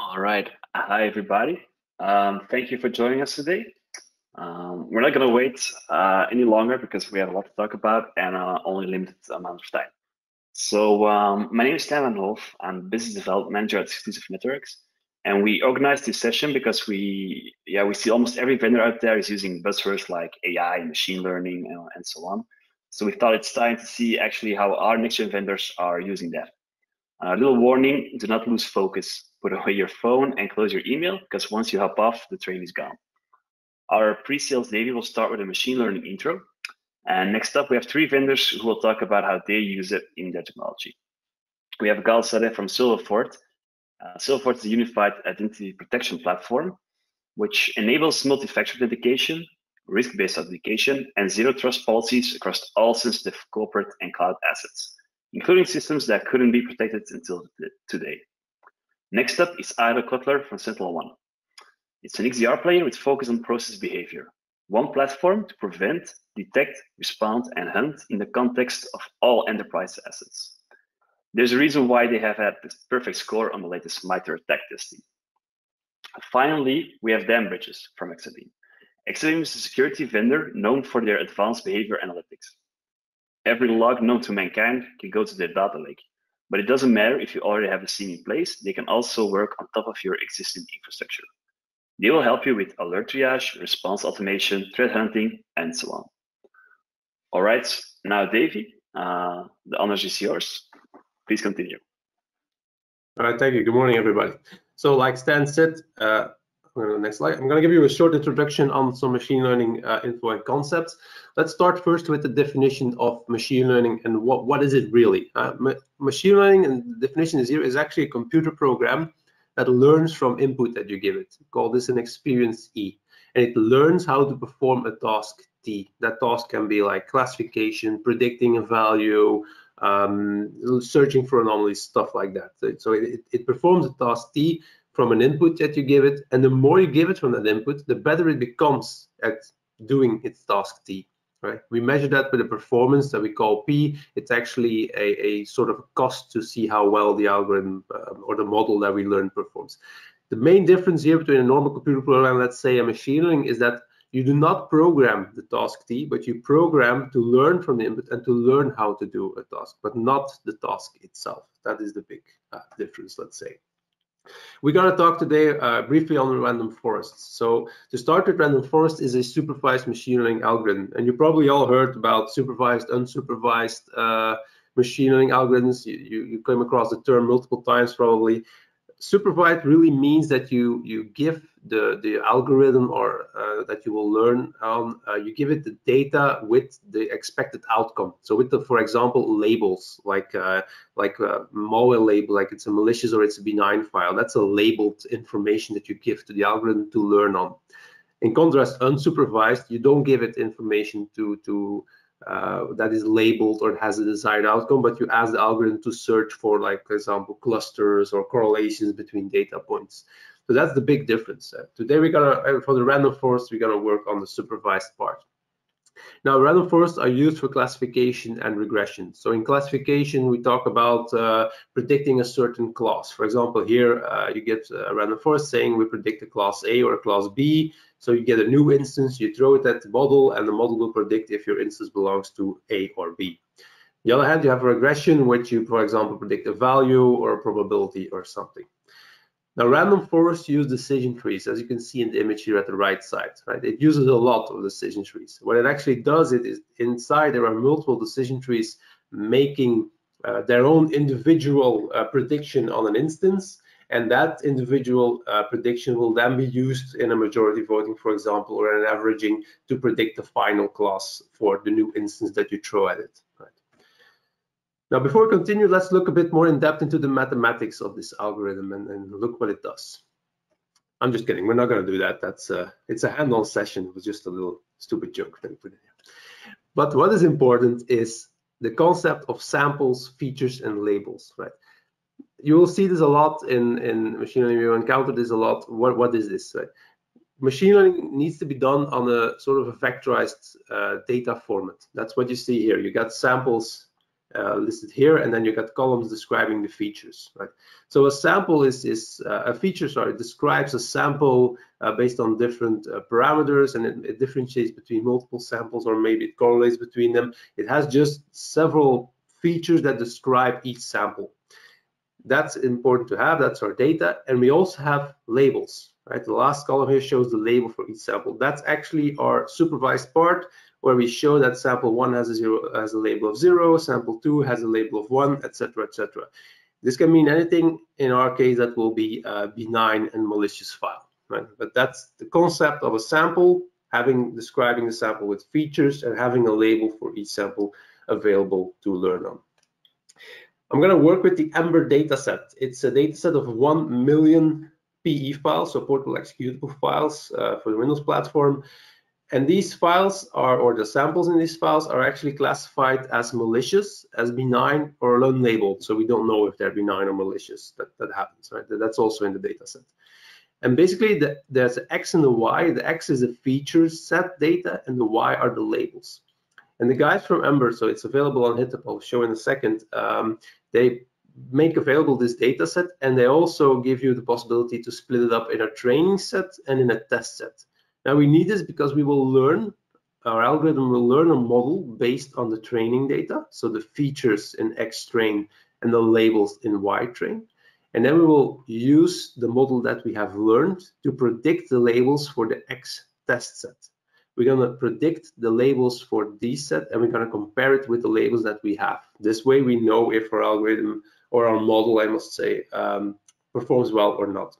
All right. Hi, everybody. Um, thank you for joining us today. Um, we're not going to wait uh, any longer because we have a lot to talk about and uh, only limited amount of time. So um, my name is Stan Van Hoof. I'm business development manager at Exclusive Networks. And we organized this session because we, yeah, we see almost every vendor out there is using buzzwords like AI, machine learning, and, and so on. So we thought it's time to see actually how our next gen vendors are using that. A little warning, do not lose focus. Put away your phone and close your email because once you hop off, the train is gone. Our pre-sales Davey will start with a machine learning intro. And next up, we have three vendors who will talk about how they use it in their technology. We have Gal Sadeh from Silverfort. Uh, Silverfort is a unified identity protection platform, which enables multi-factor authentication, risk-based authentication, and zero trust policies across all sensitive corporate and cloud assets including systems that couldn't be protected until today. Next up is Ida Cutler from SentinelOne. It's an XDR player with focus on process behavior, one platform to prevent, detect, respond, and hunt in the context of all enterprise assets. There's a reason why they have had this perfect score on the latest MITRE ATT&CK testing. Finally, we have Dan Bridges from Exabeam. Exabeam is a security vendor known for their advanced behavior analytics. Every log known to mankind can go to their data lake. But it doesn't matter if you already have a SIEM in place, they can also work on top of your existing infrastructure. They will help you with alert triage, response automation, threat hunting, and so on. All right, now Davey, uh, the honor is yours. Please continue. All right, thank you. Good morning, everybody. So like Stan said, uh, next slide. I'm going to give you a short introduction on some machine learning uh, info and concepts. Let's start first with the definition of machine learning and what, what is it really? Uh, ma machine learning, and the definition is here, is actually a computer program that learns from input that you give it. We call this an experience E. And it learns how to perform a task T. That task can be like classification, predicting a value, um, searching for anomalies, stuff like that. So it, it performs a task T from an input that you give it. And the more you give it from that input, the better it becomes at doing its task T. Right? We measure that with a performance that we call P. It's actually a, a sort of cost to see how well the algorithm um, or the model that we learn performs. The main difference here between a normal computer program, let's say a machine learning, is that you do not program the task T, but you program to learn from the input and to learn how to do a task, but not the task itself. That is the big uh, difference, let's say. We're going to talk today uh, briefly on random forests. So to start with, random forest is a supervised machine learning algorithm. And you probably all heard about supervised, unsupervised uh, machine learning algorithms. You, you, you came across the term multiple times probably supervised really means that you you give the the algorithm or uh, that you will learn on uh, you give it the data with the expected outcome. So with the for example labels like uh, like a uh, malware label like it's a malicious or it's a benign file that's a labeled information that you give to the algorithm to learn on. In contrast unsupervised you don't give it information to to uh, that is labeled or has a desired outcome, but you ask the algorithm to search for, like, for example, clusters or correlations between data points. So that's the big difference. Uh, today we're gonna, uh, for the random forest, we're gonna work on the supervised part. Now, random forests are used for classification and regression. So in classification, we talk about uh, predicting a certain class. For example, here uh, you get a random forest saying we predict a class A or a class B. So you get a new instance, you throw it at the model, and the model will predict if your instance belongs to A or B. On the other hand, you have regression, which you, for example, predict a value or a probability or something. Now, random forests use decision trees, as you can see in the image here at the right side, right? It uses a lot of decision trees. What it actually does it is inside there are multiple decision trees making uh, their own individual uh, prediction on an instance, and that individual uh, prediction will then be used in a majority voting, for example, or an averaging to predict the final class for the new instance that you throw at it. Now, before we continue, let's look a bit more in depth into the mathematics of this algorithm and, and look what it does. I'm just kidding. We're not going to do that. That's a, it's a hand-on session. It was just a little stupid joke that put in here. But what is important is the concept of samples, features, and labels, right? You will see this a lot in, in machine learning. You encounter this a lot. What, what is this, right? Machine learning needs to be done on a sort of a vectorized uh, data format. That's what you see here. You got samples uh, listed here, and then you got columns describing the features, right? So a sample is, is uh, a feature, sorry, describes a sample uh, based on different uh, parameters, and it, it, differentiates between multiple samples, or maybe it correlates between them. It has just several features that describe each sample. That's important to have, that's our data, and we also have labels, right? The last column here shows the label for each sample. That's actually our supervised part, where we show that sample one has a zero has a label of zero, sample two has a label of one, etc., etc. This can mean anything. In our case, that will be a benign and malicious file, right? But that's the concept of a sample, having describing the sample with features and having a label for each sample available to learn on. I'm going to work with the Ember dataset. It's a dataset of 1 million PE files, so portable executable files uh, for the Windows platform. And these files are, or the samples in these files are actually classified as malicious, as benign, or unlabeled. So we don't know if they're benign or malicious. That, that happens, right? That's also in the data set. And basically, the, there's an X and a Y. The X is the feature set data, and the Y are the labels. And the guys from Ember, so it's available on GitHub, I'll show in a second, um, they make available this data set, and they also give you the possibility to split it up in a training set and in a test set. Now we need this because we will learn, our algorithm will learn a model based on the training data, so the features in X-train and the labels in Y-train. And then we will use the model that we have learned to predict the labels for the X test set. We're going to predict the labels for D set and we're going to compare it with the labels that we have. This way we know if our algorithm or our model, I must say, um, performs well or not.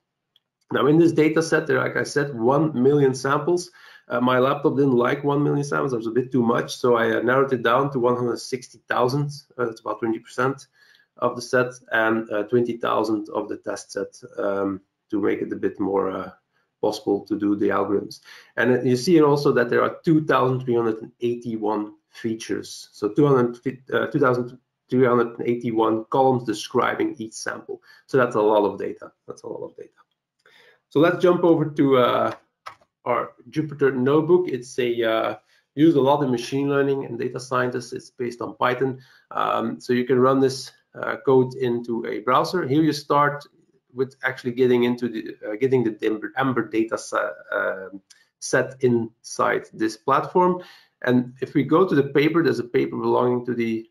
Now in this data set, there, like I said, 1 million samples. Uh, my laptop didn't like 1 million samples, it was a bit too much, so I uh, narrowed it down to 160,000, uh, that's about 20% of the set, and uh, 20,000 of the test set um, to make it a bit more uh, possible to do the algorithms. And uh, you see also that there are 2,381 features, so 2,381 columns describing each sample. So that's a lot of data, that's a lot of data. So let's jump over to uh, our Jupyter notebook. It's a uh, used a lot in machine learning and data scientists. It's based on Python. Um, so you can run this uh, code into a browser. Here you start with actually getting into the uh, getting the Ember, data set, um, set inside this platform. And if we go to the paper, there's a paper belonging to the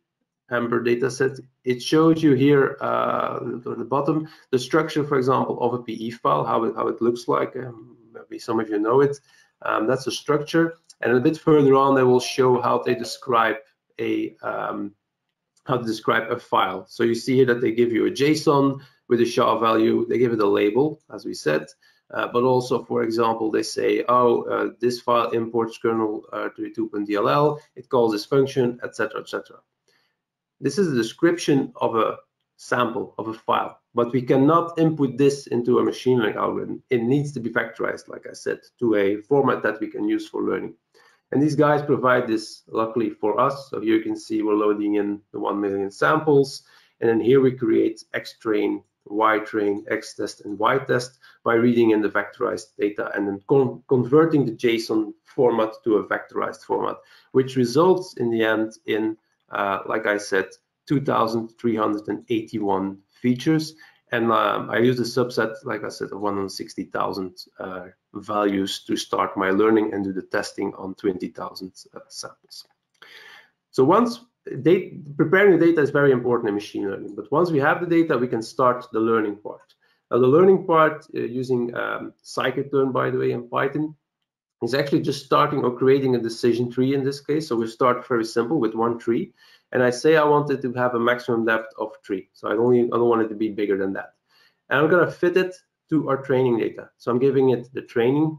Ember dataset. It shows you here uh, at the bottom the structure, for example, of a PE file, how it, how it looks like. Um, maybe some of you know it. Um, that's a structure. And a bit further on, they will show how they describe a um, how to describe a file. So you see here that they give you a JSON with a SHA value. They give it a label, as we said. Uh, but also, for example, they say, oh, uh, this file imports kernel uh, 32.dll, it calls this function, etc., etc. This is a description of a sample of a file, but we cannot input this into a machine learning algorithm. It needs to be vectorized, like I said, to a format that we can use for learning. And these guys provide this luckily for us. So here you can see we're loading in the 1 million samples. And then here we create X-train, Y-train, X-test, and Y-test by reading in the vectorized data and then con converting the JSON format to a vectorized format, which results in the end in uh, like I said, 2,381 features. And um, I use a subset, like I said, of 160,000 uh, values to start my learning and do the testing on 20,000 uh, samples. So once data, preparing the data is very important in machine learning, but once we have the data, we can start the learning part. Now the learning part uh, using um, scikit-learn, by the way, in Python, is actually just starting or creating a decision tree in this case. So we start very simple with one tree. And I say I want it to have a maximum depth of three. So I only I don't want it to be bigger than that. And I'm gonna fit it to our training data. So I'm giving it the training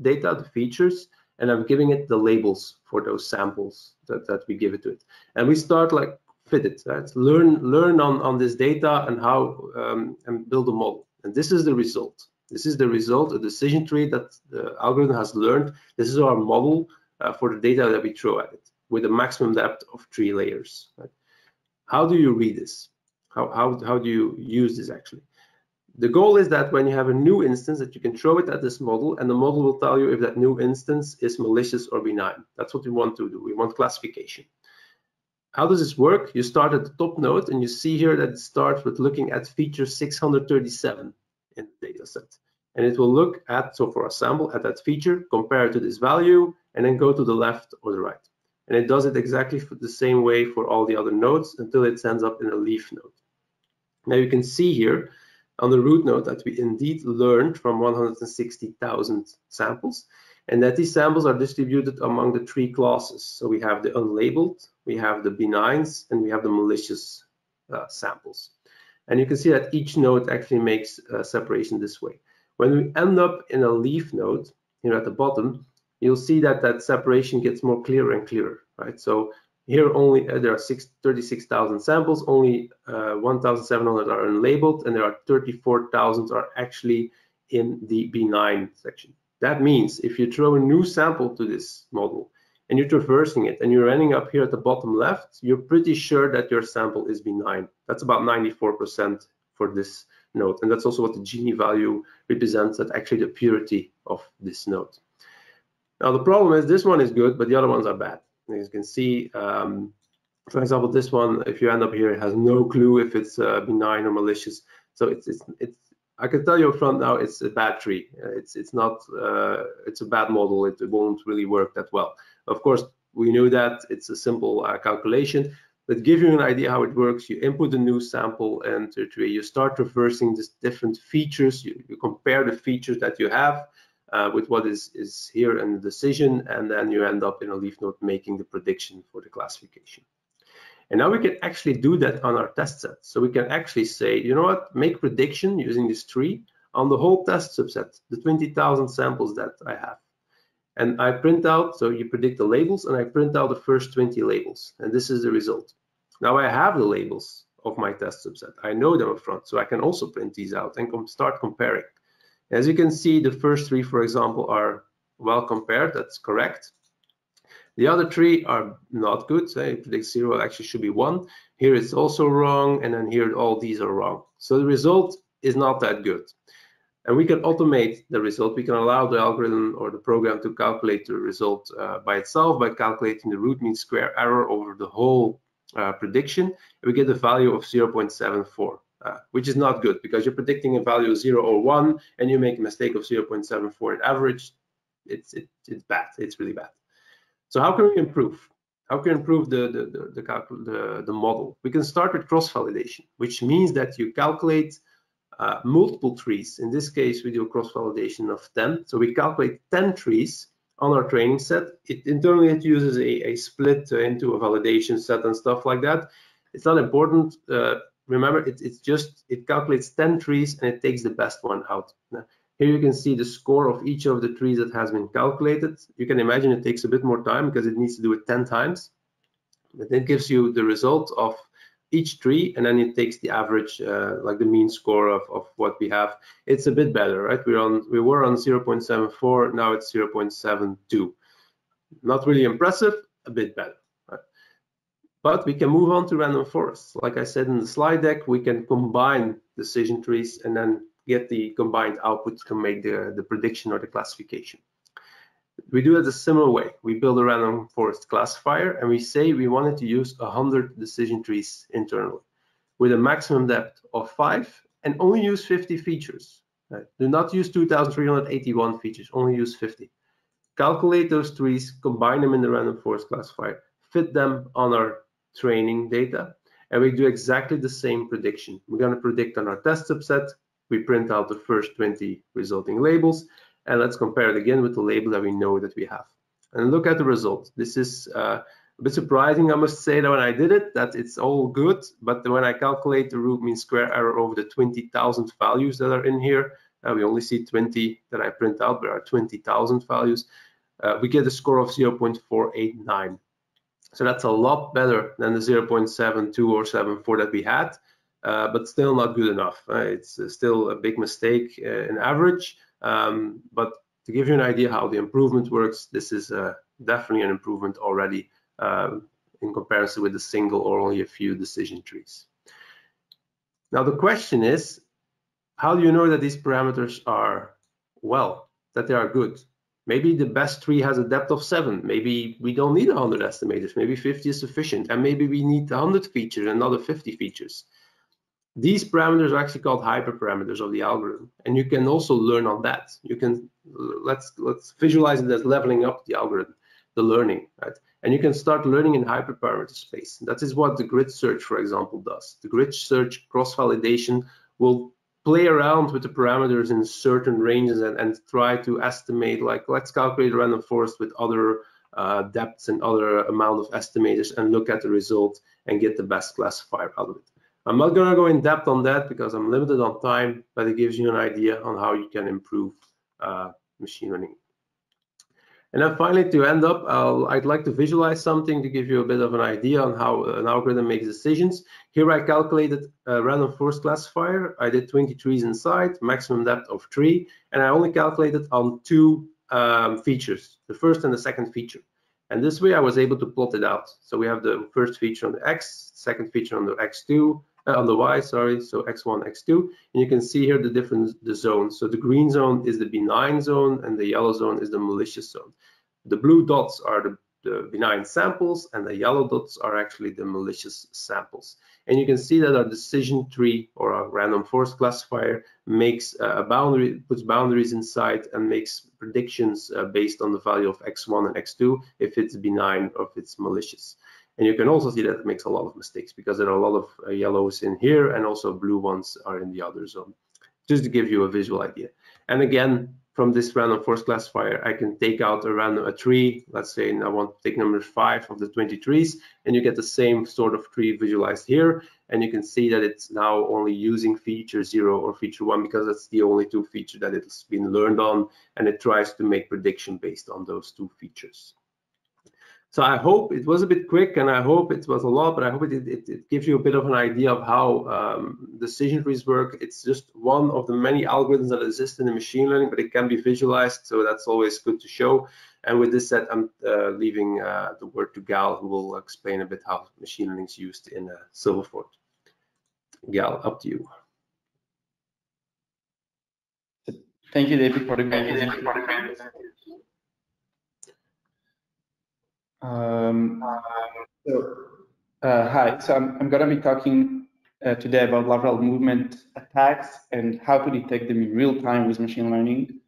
data, the features, and I'm giving it the labels for those samples that, that we give it to it. And we start like fit it, right? Learn learn on, on this data and how um, and build a model. And this is the result. This is the result, a decision tree that the algorithm has learned. This is our model uh, for the data that we throw at it with a maximum depth of three layers. Right? How do you read this? How, how, how do you use this actually? The goal is that when you have a new instance that you can throw it at this model and the model will tell you if that new instance is malicious or benign. That's what we want to do. We want classification. how does this work? You start at the top node and you see here that it starts with looking at feature 637 in the data set. And it will look at, so for a sample, at that feature, compare it to this value, and then go to the left or the right. And it does it exactly for the same way for all the other nodes until it ends up in a leaf node. Now you can see here on the root node that we indeed learned from 160,000 samples and that these samples are distributed among the three classes. So we have the unlabeled, we have the benigns, and we have the malicious uh, samples. And you can see that each node actually makes a separation this way. When we end up in a leaf node, here at the bottom, you'll see that that separation gets more clear and clearer, right? So here only uh, there are 36,000 samples, only uh, 1,700 are unlabeled, and there are 34,000 are actually in the benign section. That means if you throw a new sample to this model and you're traversing it and you're ending up here at the bottom left, you're pretty sure that your sample is benign. That's about 94% for this node. And that's also what the Gini value represents, that actually the purity of this node. Now the problem is this one is good, but the other ones are bad. As you can see, um, for example, this one, if you end up here, it has no clue if it's uh, benign or malicious. So it's, it's, it's I can tell you up front now, it's a bad tree. It's it's not uh, it's a bad model. It, won't really work that well. Of course, we knew that it's a simple uh, calculation, but give you an idea how it works. You input a new sample into a tree. You start reversing these different features. You, you compare the features that you have uh, with what is is here in the decision, and then you end up in a leaf node making the prediction for the classification. And now we can actually do that on our test set. So we can actually say, you know what, make prediction using this tree on the whole test subset, the 20,000 samples that I have. And I print out, so you predict the labels, and I print out the first 20 labels. And this is the result. Now I have the labels of my test subset. I know them up front, so I can also print these out and com start comparing. As you can see, the first three, for example, are well compared. That's correct. The other three are not good. So I predict zero actually should be one. Here it's also wrong, and then here all these are wrong. So the result is not that good. And we can automate the result. We can allow the algorithm or the program to calculate the result uh, by itself by calculating the root mean square error over the whole uh, prediction. And we get a value of 0.74. Uh, which is not good because you're predicting a value of 0 or 1 and you make a mistake of 0.74 at average. It's, it, it's bad. It's really bad. So how can we improve? How can we improve the, the, the, the, the, the model? We can start with cross-validation, which means that you calculate uh, multiple trees. In this case, we do a cross-validation of 10. So we calculate 10 trees on our training set. It, internally, it uses a, a split into a validation set and stuff like that. It's not important. Uh, remember, it, it's just, it calculates 10 trees and it takes the best one out. Here you can see the score of each of the trees that has been calculated. You can imagine it takes a bit more time because it needs to do it 10 times. But it gives you the result of each tree and then it takes the average, uh, like the mean score of, of what we have. It's a bit better, right? We're on, we were on 0.74, now it's 0.72. Not really impressive, a bit better. Right? But we can move on to random forests. Like I said in the slide deck, we can combine decision trees and then get the combined output to make the, the prediction or the classification. We do it a similar way. We build a random forest classifier and we say we wanted to use 100 decision trees internally with a maximum depth of five and only use 50 features. Right? Do not use 2,381 features, only use 50. Calculate those trees, combine them in the random forest classifier, fit them on our training data, and we do exactly the same prediction. We're going to predict on our test subset, we print out the first 20 resulting labels, and let's compare it again with the label that we know that we have. And look at the result. This is uh, a bit surprising, I must say, that when I did it, that it's all good, but when I calculate the root mean square error over the 20,000 values that are in here, uh, we only see 20 that I print out, there are 20,000 values, uh, we get a score of 0.489. So that's a lot better than the 0.72 or 74 that we had uh, but still not good enough. Uh, it's uh, still a big mistake in average, um, but to give you an idea how the improvement works, this is uh, definitely an improvement already um, in comparison with a single or only a few decision trees. Now the question is, how do you know that these parameters are well, that they are good? Maybe the best tree has a depth of seven. Maybe we don't need 100 estimators. Maybe 50 is sufficient. And maybe we need 100 features and another 50 features. These parameters are actually called hyperparameters of the algorithm. And you can also learn on that. You can, let's, let's visualize it as leveling up the algorithm, the learning, right? And you can start learning in hyperparameter space. That is what the grid search, for example, does. The grid search cross-validation will play around with the parameters in certain ranges and, and try to estimate, like let's calculate random forest with other uh, depths and other amount of estimators and look at the result and get the best classifier out of it. I'm not going to go in depth on that because I'm limited on time, but it gives you an idea on how you can improve uh, machine learning and then finally, to end up, i would like to visualize something to give you a bit of an idea on how an algorithm makes decisions. Here I calculated a random forest classifier. I did 20 trees inside, maximum depth of three, and I only calculated on two um, features, the first and the second feature. And this way I was able to plot it out. So we have the first feature on the X, second feature on the X2, uh, on the Y, sorry, so X1, X2, and you can see here the different the zones. So the green zone is the benign zone and the yellow zone is the malicious zone. The blue dots are the, the benign samples and the yellow dots are actually the malicious samples. And you can see that our decision tree or our random forest classifier makes a boundary, puts boundaries inside and makes predictions uh, based on the value of X1 and X2 if it's benign or if it's malicious. And you can also see that it makes a lot of mistakes because there are a lot of uh, yellows in here and also blue ones are in the other zone, just to give you a visual idea. And again, from this random forest classifier, I can take out a random a tree. Let's say I want to take number five of the 20 trees, and you get the same sort of tree visualized here. And you can see that it's now only using feature zero or feature one because that's the only two features that it's been learned on, and it tries to make prediction based on those two features. So I hope it was a bit quick and I hope it was a lot, but I hope it, it, it gives you a bit of an idea of how um, decision trees work. It's just one of the many algorithms that exist in the machine learning, but it can be visualized. So that's always good to show. And with this said, I'm uh, leaving uh, the word to Gal, who will explain a bit how machine learning is used in uh, Silverfort. Gal, up to you. Thank you, David, for the presentation. Um, so, uh, hi, so I'm, I'm going to be talking uh, today about lateral movement attacks and how to detect them in real time with machine learning.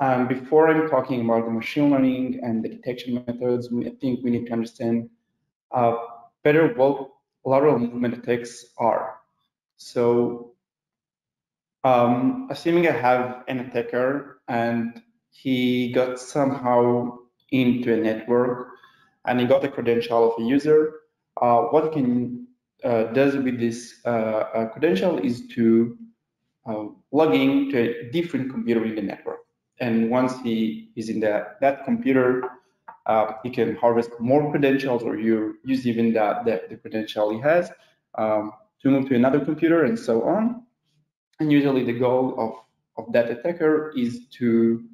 Um, before I'm talking about the machine learning and the detection methods, I think we need to understand uh, better what lateral movement attacks are. So, um, assuming I have an attacker and he got somehow into a network and he got the credential of a user. Uh, what he can uh, does with this uh, uh, credential is to uh, log in to a different computer in the network. And once he is in that, that computer, he can harvest more credentials or you use even that, the, the credential he has um, to move to another computer and so on. And usually the goal of, of that attacker is to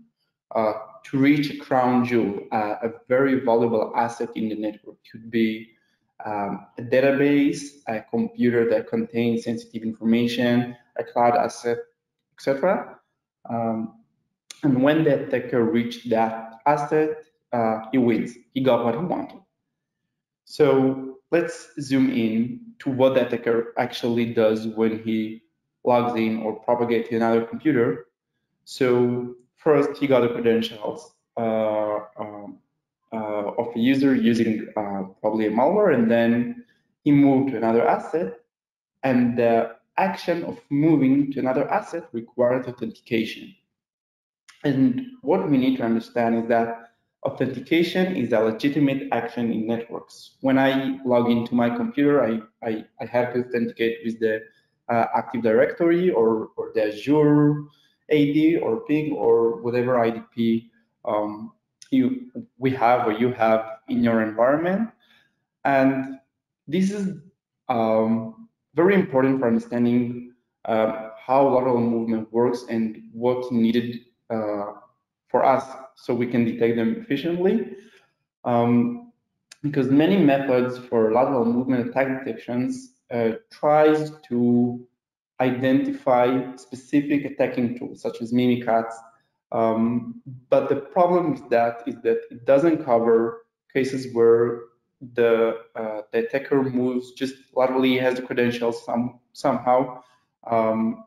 uh, to reach a crown jewel, uh, a very valuable asset in the network. Could be um, a database, a computer that contains sensitive information, a cloud asset, etc. Um, and when the attacker reached that asset, uh, he wins. He got what he wanted. So let's zoom in to what the attacker actually does when he logs in or propagates to another computer. So First, he got the credentials uh, um, uh, of a user using uh, probably a malware, and then he moved to another asset. And the action of moving to another asset requires authentication. And what we need to understand is that authentication is a legitimate action in networks. When I log into my computer, I, I, I have to authenticate with the uh, Active Directory or, or the Azure AD or ping or whatever IDP um, you we have or you have in your environment. And this is um, very important for understanding uh, how lateral movement works and what's needed uh, for us so we can detect them efficiently. Um, because many methods for lateral movement attack detections uh, tries to identify specific attacking tools such as Mimikatz Um, but the problem with that is that it doesn't cover cases where the, uh, the attacker moves just laterally has the credentials some, somehow. Um,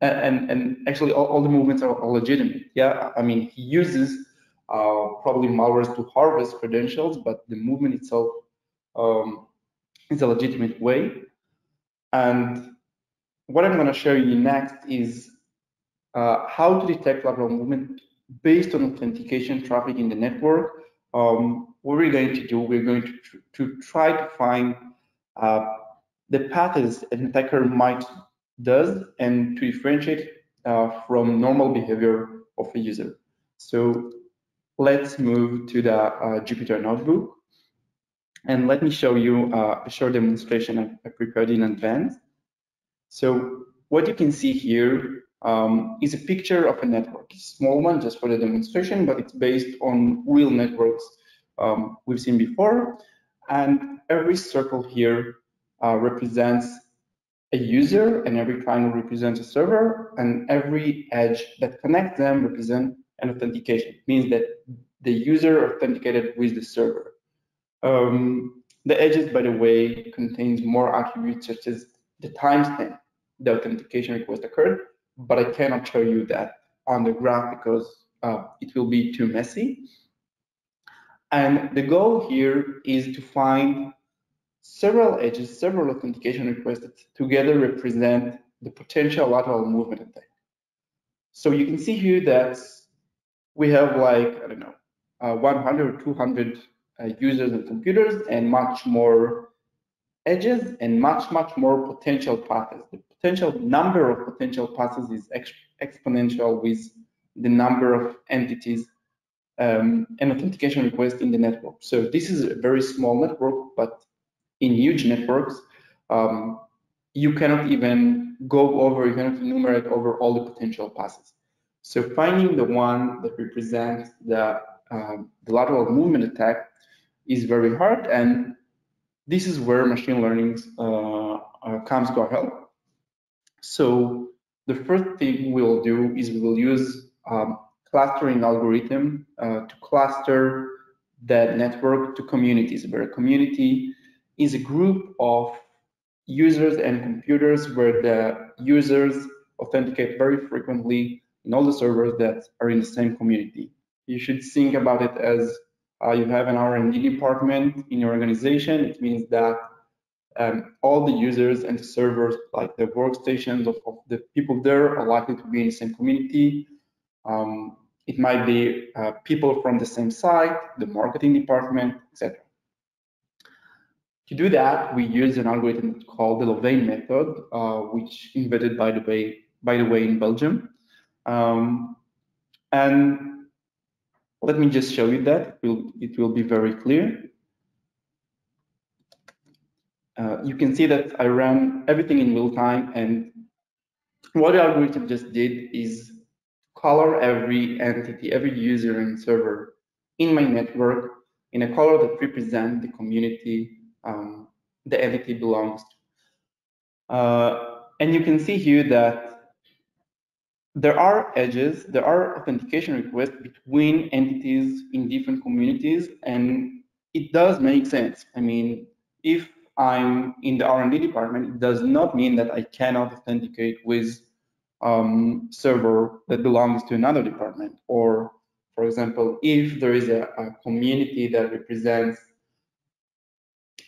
and, and actually all, all the movements are, are, legitimate. Yeah, I mean, he uses uh, probably malwares to harvest credentials, but the movement itself um, is a legitimate way. And what I'm going to show you next is uh, how to detect lateral movement based on authentication traffic in the network. Um, what we're going to do, we're going to, tr to try to find uh, the paths an attacker might does and to differentiate uh, from normal behavior of a user. So let's move to the uh, Jupyter Notebook. And let me show you uh, a short demonstration I prepared in advance. So what you can see here um, is a picture of a network. Small one just for the demonstration, but it's based on real networks um, we've seen before. And every circle here uh, represents a user, and every triangle represents a server, and every edge that connects them represents an authentication. It means that the user authenticated with the server. Um, the edges, by the way, contains more attributes such as the timestamp the authentication request occurred, but I cannot show you that on the graph because uh, it will be too messy. And the goal here is to find several edges, several authentication requests that together represent the potential lateral movement attack. So you can see here that we have like, I don't know, uh, 100 or 200 uh, users and computers and much more edges and much, much more potential paths. The potential number of potential paths is ex exponential with the number of entities um, and authentication requests in the network. So this is a very small network, but in huge networks, um, you cannot even go over, you cannot enumerate over all the potential passes. So finding the one that represents the, uh, the lateral movement attack is very hard, and this is where machine learning uh, uh, comes to our help. So the first thing we'll do is we will use um, clustering algorithm uh, to cluster that network to communities, where a community is a group of users and computers where the users authenticate very frequently in all the servers that are in the same community. You should think about it as uh, you have an R&D department in your organization. It means that um, all the users and the servers, like the workstations of, of, the people there, are likely to be in the same community. Um, it might be uh, people from the same site, the marketing department, etc. To do that, we use an algorithm called the Louvain method, uh, which invented by the way, by the way, in Belgium. Um, and let me just show you that. It will, it will be very clear. Uh, you can see that I ran everything in real time, and what the algorithm just did is color every entity, every user and server in my network in a color that represents the community um, the entity belongs to. Uh, and you can see here that there are edges, there are authentication requests between entities in different communities, and it does make sense. I mean, if I'm in the R&D department, it does not mean that I cannot authenticate with um, server that belongs to another department. Or, for example, if there is a, a community that represents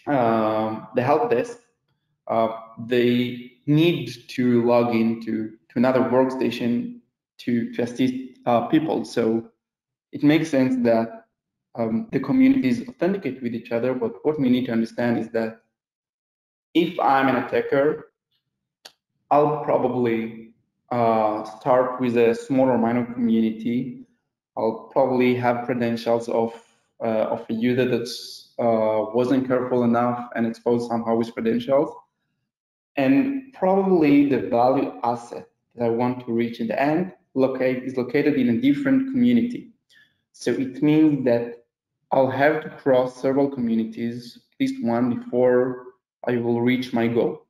um, the help desk, uh, they need to log into to another workstation to, to assist uh, people. So it makes sense that um, the communities authenticate with each other, but what we need to understand is that if I'm an attacker, I'll probably uh, start with a smaller minor community. I'll probably have credentials of uh, of a user that uh, wasn't careful enough and exposed somehow his credentials. And probably the value asset that I want to reach in the end locate, is located in a different community. So it means that I'll have to cross several communities, at least one before I will reach my goal.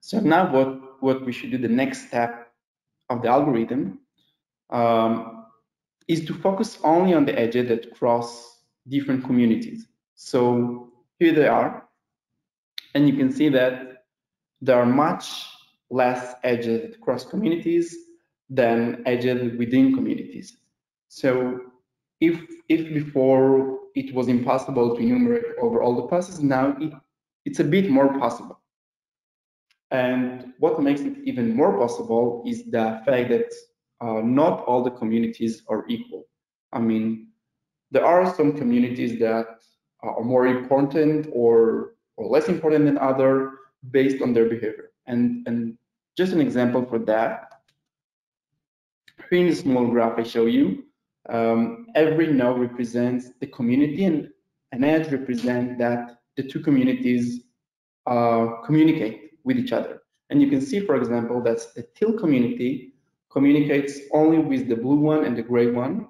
So now what, what we should do, the next step of the algorithm, um, is to focus only on the edges that cross different communities. So here they are, and you can see that there are much less edges that cross communities than edges within communities. So if if before it was impossible to enumerate over all the passes, now it, it's a bit more possible. And what makes it even more possible is the fact that uh, not all the communities are equal. I mean, there are some communities that are more important or, or less important than other based on their behavior. And, and just an example for that, here in the small graph I show you, um, every node represents the community and an edge represents that the two communities uh, communicate with each other. And you can see, for example, that the teal community communicates only with the blue one and the gray one,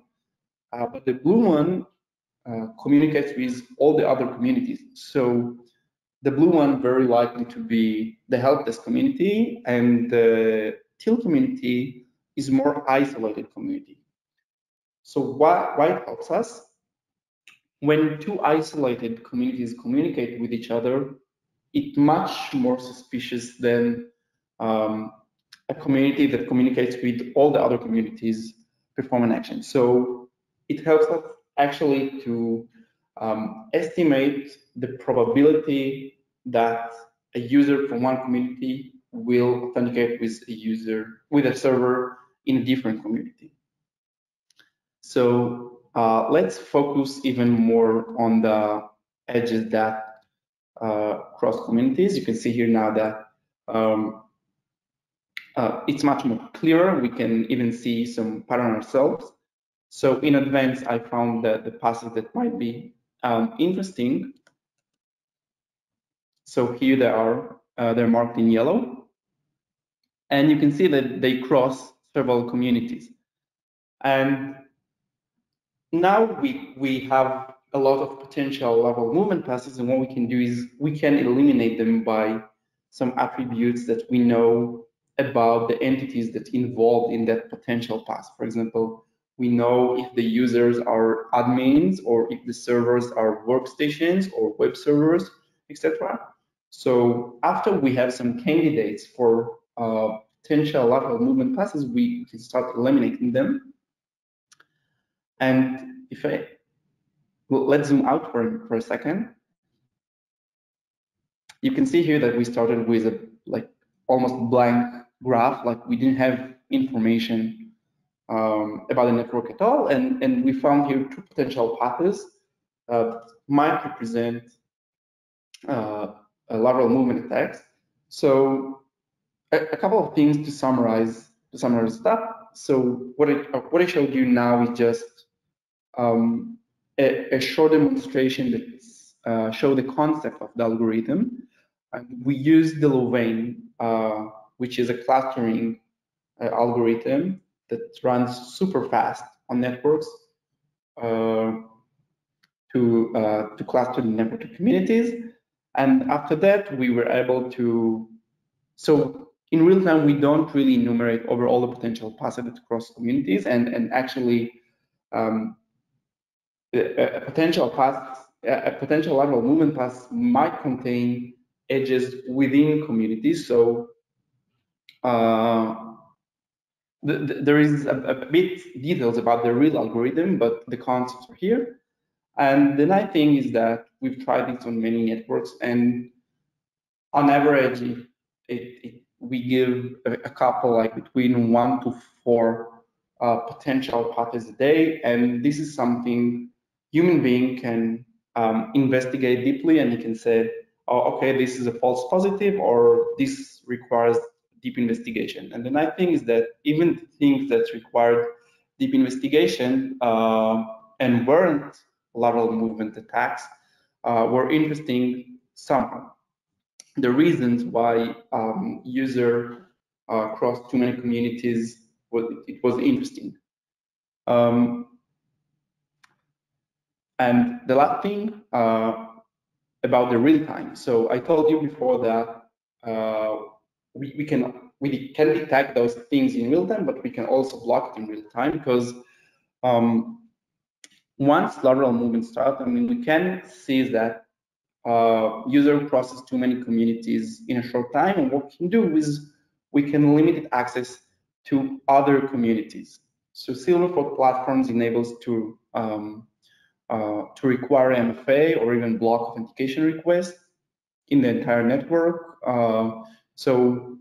uh, but the blue one uh, communicates with all the other communities. So the blue one very likely to be the help desk community, and the teal community is more isolated community. So why, why it helps us? When two isolated communities communicate with each other, it's much more suspicious than um, a community that communicates with all the other communities perform an action. So it helps us actually to um, estimate the probability that a user from one community will authenticate with a user with a server in a different community. So uh, let's focus even more on the edges that uh, cross communities. You can see here now that um, uh, it's much more clearer. We can even see some pattern ourselves. So in advance, I found that the passes that might be um, interesting. So here they are, uh, they're marked in yellow. And you can see that they cross several communities. And now we, we have a lot of potential level movement passes, and what we can do is we can eliminate them by some attributes that we know about the entities that involved in that potential pass. For example, we know if the users are admins or if the servers are workstations or web servers, etc. So after we have some candidates for uh, potential lateral movement passes, we can start eliminating them. And if I, well, let's zoom out for, a second. You can see here that we started with a like almost blank graph, like we didn't have information um, about the network at all, and, and we found here two potential paths uh, might represent uh, lateral movement attacks. So a, a, couple of things to summarize to summarize that. So what I, what I showed you now is just um, a, a, short demonstration that uh, show the concept of the algorithm. And we use the Louvain uh, which is a clustering uh, algorithm that runs super fast on networks uh, to uh, to cluster the network communities. And after that, we were able to. So in real time, we don't really enumerate over all the potential passes across communities, and and actually. Um, a, a potential path, a potential lateral movement path might contain edges within communities. So uh, there is a, a, bit details about the real algorithm, but the concepts are here. And the nice thing is that we've tried this on many networks, and on average, it, it, we give a, a, couple like between one to four uh, potential paths a day, and this is something human being can um, investigate deeply, and you can say, oh, okay, this is a false positive, or this requires deep investigation. And the nice thing is that even things that required deep investigation uh, and weren't lateral movement attacks uh, were interesting somehow. The reasons why um, user uh, crossed too many communities was it was interesting. Um, and the last thing uh, about the real time. So I told you before that uh, we, we can we can detect those things in real time, but we can also block it in real time because um, once lateral movement starts, I mean, we can see that uh, user process too many communities in a short time, and what we can do is we can limit access to other communities. So Silverfort platforms enables to um, uh, to require MFA or even block authentication requests in the entire network. Uh, so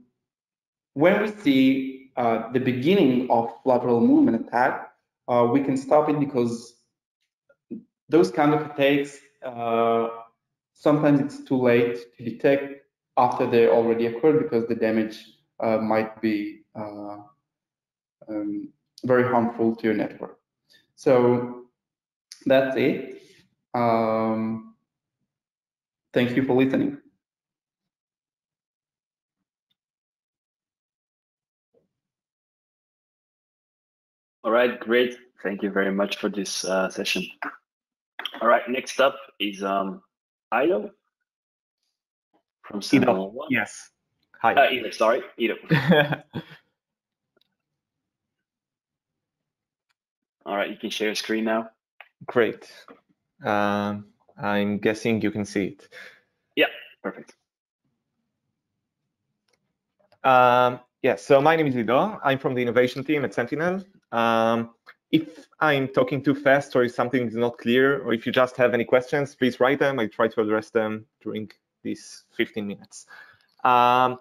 when we see uh, the beginning of lateral movement attack, uh, we can stop it because those kind of attacks, uh, sometimes it's too late to detect after they already occurred because the damage uh, might be uh, um, very harmful to your network. So that's it. Um, thank you for listening. All right, great. Thank you very much for this uh, session. All right, next up is um, Ido from SentinelOne. Yes. Hi. Uh, Ido, sorry, Ido. All right, you can share your screen now. Great. Um, I'm guessing you can see it. Yeah, perfect. Um, yeah, so my name is Ido. I'm from the innovation team at Sentinel. Um, if I'm talking too fast or if something is not clear, or if you just have any questions, please write them. I try to address them during these 15 minutes. Um,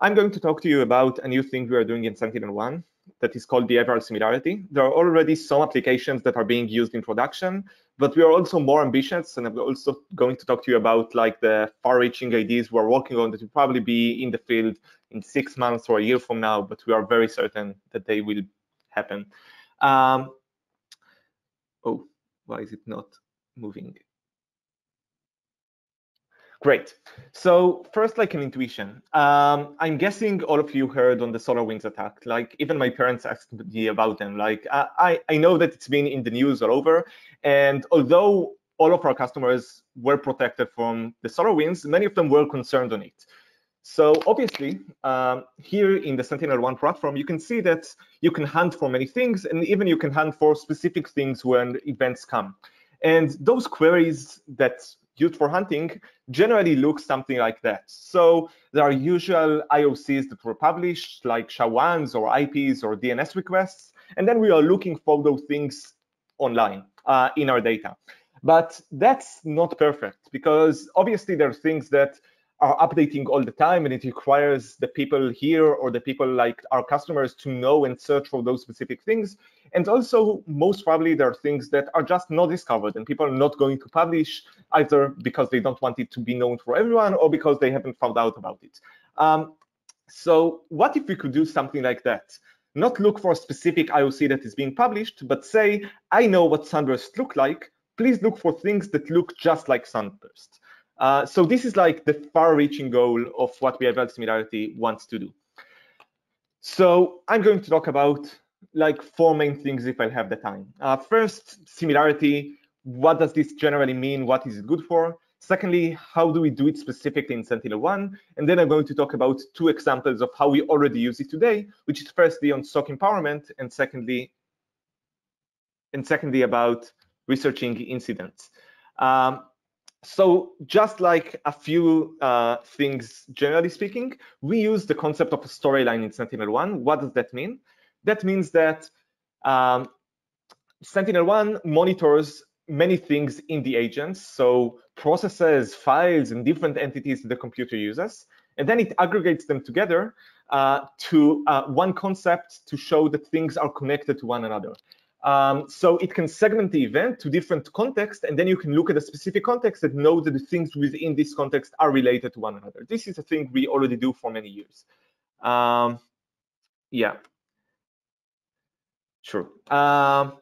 I'm going to talk to you about a new thing we are doing in SentinelOne that is called behavioral similarity. There are already some applications that are being used in production, but we are also more ambitious, and I'm also going to talk to you about like the far-reaching ideas we're working on that will probably be in the field in six months or a year from now, but we are very certain that they will happen. Um, oh, why is it not moving? Great. So first, like an intuition. Um, I'm guessing all of you heard on the SolarWinds attack. Like even my parents asked me about them. Like I, I know that it's been in the news all over. And although all of our customers were protected from the SolarWinds, many of them were concerned on it. So obviously, um, here in the SentinelOne platform, you can see that you can hunt for many things, and even you can hunt for specific things when events come. And those queries that used for hunting generally look something like that. So there are usual IOCs that were published, like SHA-1s or IPs or DNS requests, and then we are looking for those things online uh, in our data. But that's not perfect because obviously there are things that are updating all the time and it requires the people here or the people like our customers to know and search for those specific things. And also, most probably, there are things that are just not discovered and people are not going to publish either because they don't want it to be known for everyone or because they haven't found out about it. Um, so what if we could do something like that? Not look for a specific IOC that is being published, but say, I know what Sunburst look like. Please look for things that look just like Sunburst. Uh, so this is like the far-reaching goal of what behavioral similarity wants to do. So I'm going to talk about like four main things if I have the time. Uh, first, similarity. What does this generally mean? What is it good for? Secondly, how do we do it specifically in SentinelOne? And then I'm going to talk about two examples of how we already use it today, which is firstly on SOC empowerment, and secondly, and secondly about researching incidents. Um, so just like a few uh, things, generally speaking, we use the concept of a storyline in SentinelOne. What does that mean? That means that um, SentinelOne monitors many things in the agents, so processes, files, and different entities the computer uses, and then it aggregates them together uh, to uh, one concept to show that things are connected to one another. Um, so it can segment the event to different contexts, and then you can look at a specific context and know that the things within this context are related to one another. This is a thing we already do for many years. Um, yeah, sure. Um,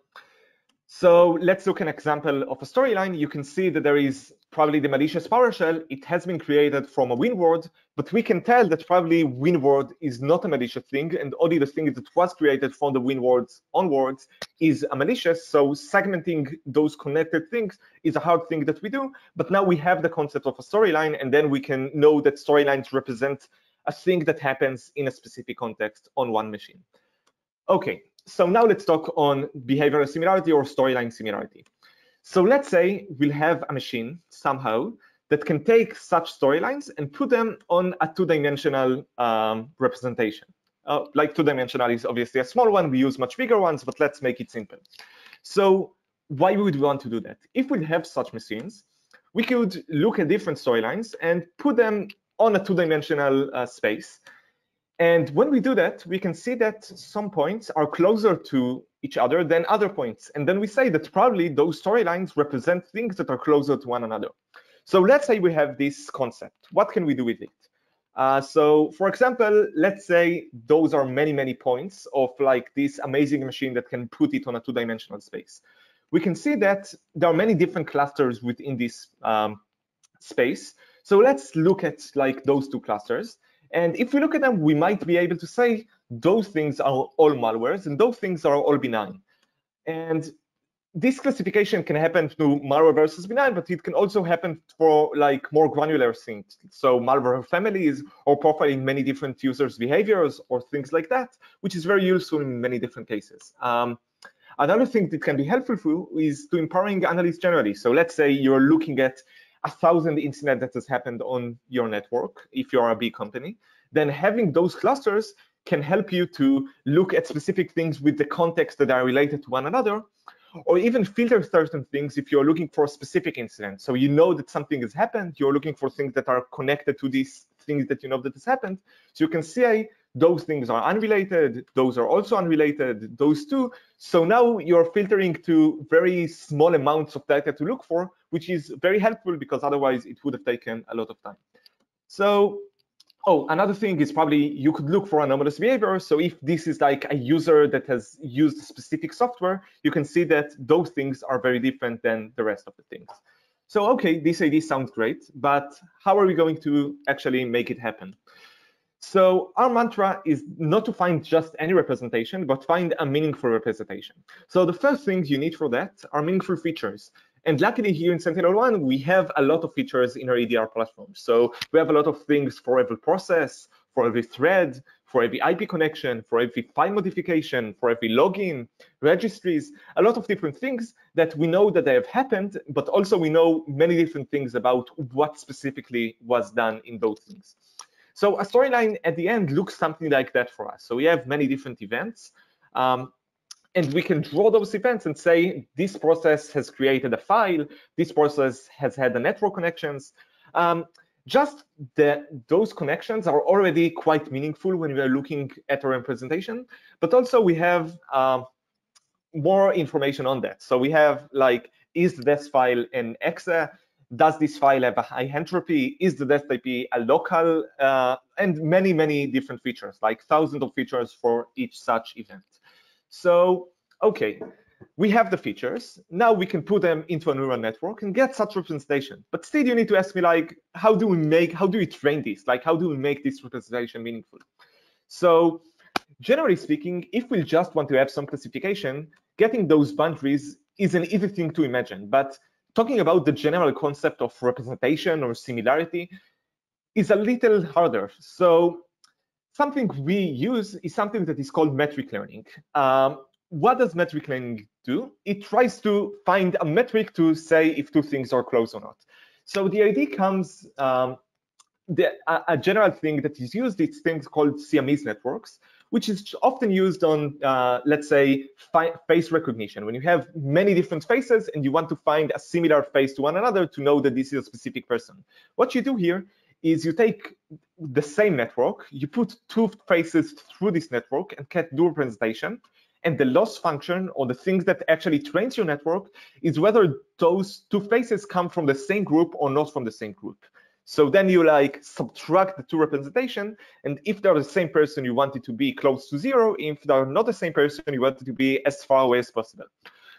so let's look at an example of a storyline. You can see that there is probably the malicious PowerShell. It has been created from a WinWord, but we can tell that probably WinWord is not a malicious thing, and only the thing that was created from the WinWords onwards is a malicious. So segmenting those connected things is a hard thing that we do. But now we have the concept of a storyline, and then we can know that storylines represent a thing that happens in a specific context on one machine. Okay, so now let's talk on behavioral similarity or storyline similarity. So let's say we'll have a machine somehow that can take such storylines and put them on a two-dimensional um, representation. Uh, like two-dimensional is obviously a small one. We use much bigger ones, but let's make it simple. So why would we want to do that? If we have such machines, we could look at different storylines and put them on a two-dimensional uh, space. And when we do that, we can see that some points are closer to each other than other points. And then we say that probably those storylines represent things that are closer to one another. So let's say we have this concept. What can we do with it? Uh, so for example, let's say those are many, many points of like this amazing machine that can put it on a two-dimensional space. We can see that there are many different clusters within this um, space. So let's look at like those two clusters. And if we look at them, we might be able to say those things are all malwares and those things are all benign. And this classification can happen to malware versus benign, but it can also happen for like more granular things. So malware families or profiling many different users' behaviors or things like that, which is very useful in many different cases. Um, another thing that can be helpful for is to empowering analysts generally. So let's say you're looking at a thousand incidents that has happened on your network, if you're a big company, then having those clusters can help you to look at specific things with the context that are related to one another or even filter certain things if you're looking for a specific incident. So you know that something has happened, you're looking for things that are connected to these things that you know that has happened. So you can say those things are unrelated, those are also unrelated, those two. So now you're filtering to very small amounts of data to look for, which is very helpful because otherwise it would have taken a lot of time. So Oh, another thing is probably you could look for anomalous behavior. So if this is like a user that has used specific software, you can see that those things are very different than the rest of the things. So, okay, this idea sounds great, but how are we going to actually make it happen? So our mantra is not to find just any representation, but find a meaningful representation. So the first things you need for that are meaningful features. And luckily here in SentinelOne, we have a lot of features in our EDR platform. So we have a lot of things for every process, for every thread, for every IP connection, for every file modification, for every login, registries, a lot of different things that we know that they have happened, but also we know many different things about what specifically was done in those things. So a storyline at the end looks something like that for us. So we have many different events. Um, and we can draw those events and say this process has created a file, this process has had the network connections. Um, just the, those connections are already quite meaningful when we are looking at a representation, but also we have uh, more information on that. So we have like, is this file an exe? Does this file have a high entropy? Is the dest IP a local? Uh, and many, many different features, like thousands of features for each such event. So, okay, we have the features. Now we can put them into a neural network and get such representation. But still, you need to ask me like, how do we make, how do we train this? Like, how do we make this representation meaningful? So, generally speaking, if we just want to have some classification, getting those boundaries is an easy thing to imagine. But talking about the general concept of representation or similarity is a little harder. So something we use is something that is called metric learning. Um, what does metric learning do? It tries to find a metric to say if two things are close or not. So the idea comes, um, the, a, a, general thing that is used is things called Siamese networks, which is often used on, uh, let's say, face recognition. When you have many different faces and you want to find a similar face to one another to know that this is a specific person. What you do here is you take the same network, you put two faces through this network and get dual representation. And the loss function or the things that actually trains your network is whether those two faces come from the same group or not from the same group. So then you like subtract the two representation, and if they're the same person, you want it to be close to zero. If they're not the same person, you want it to be as far away as possible.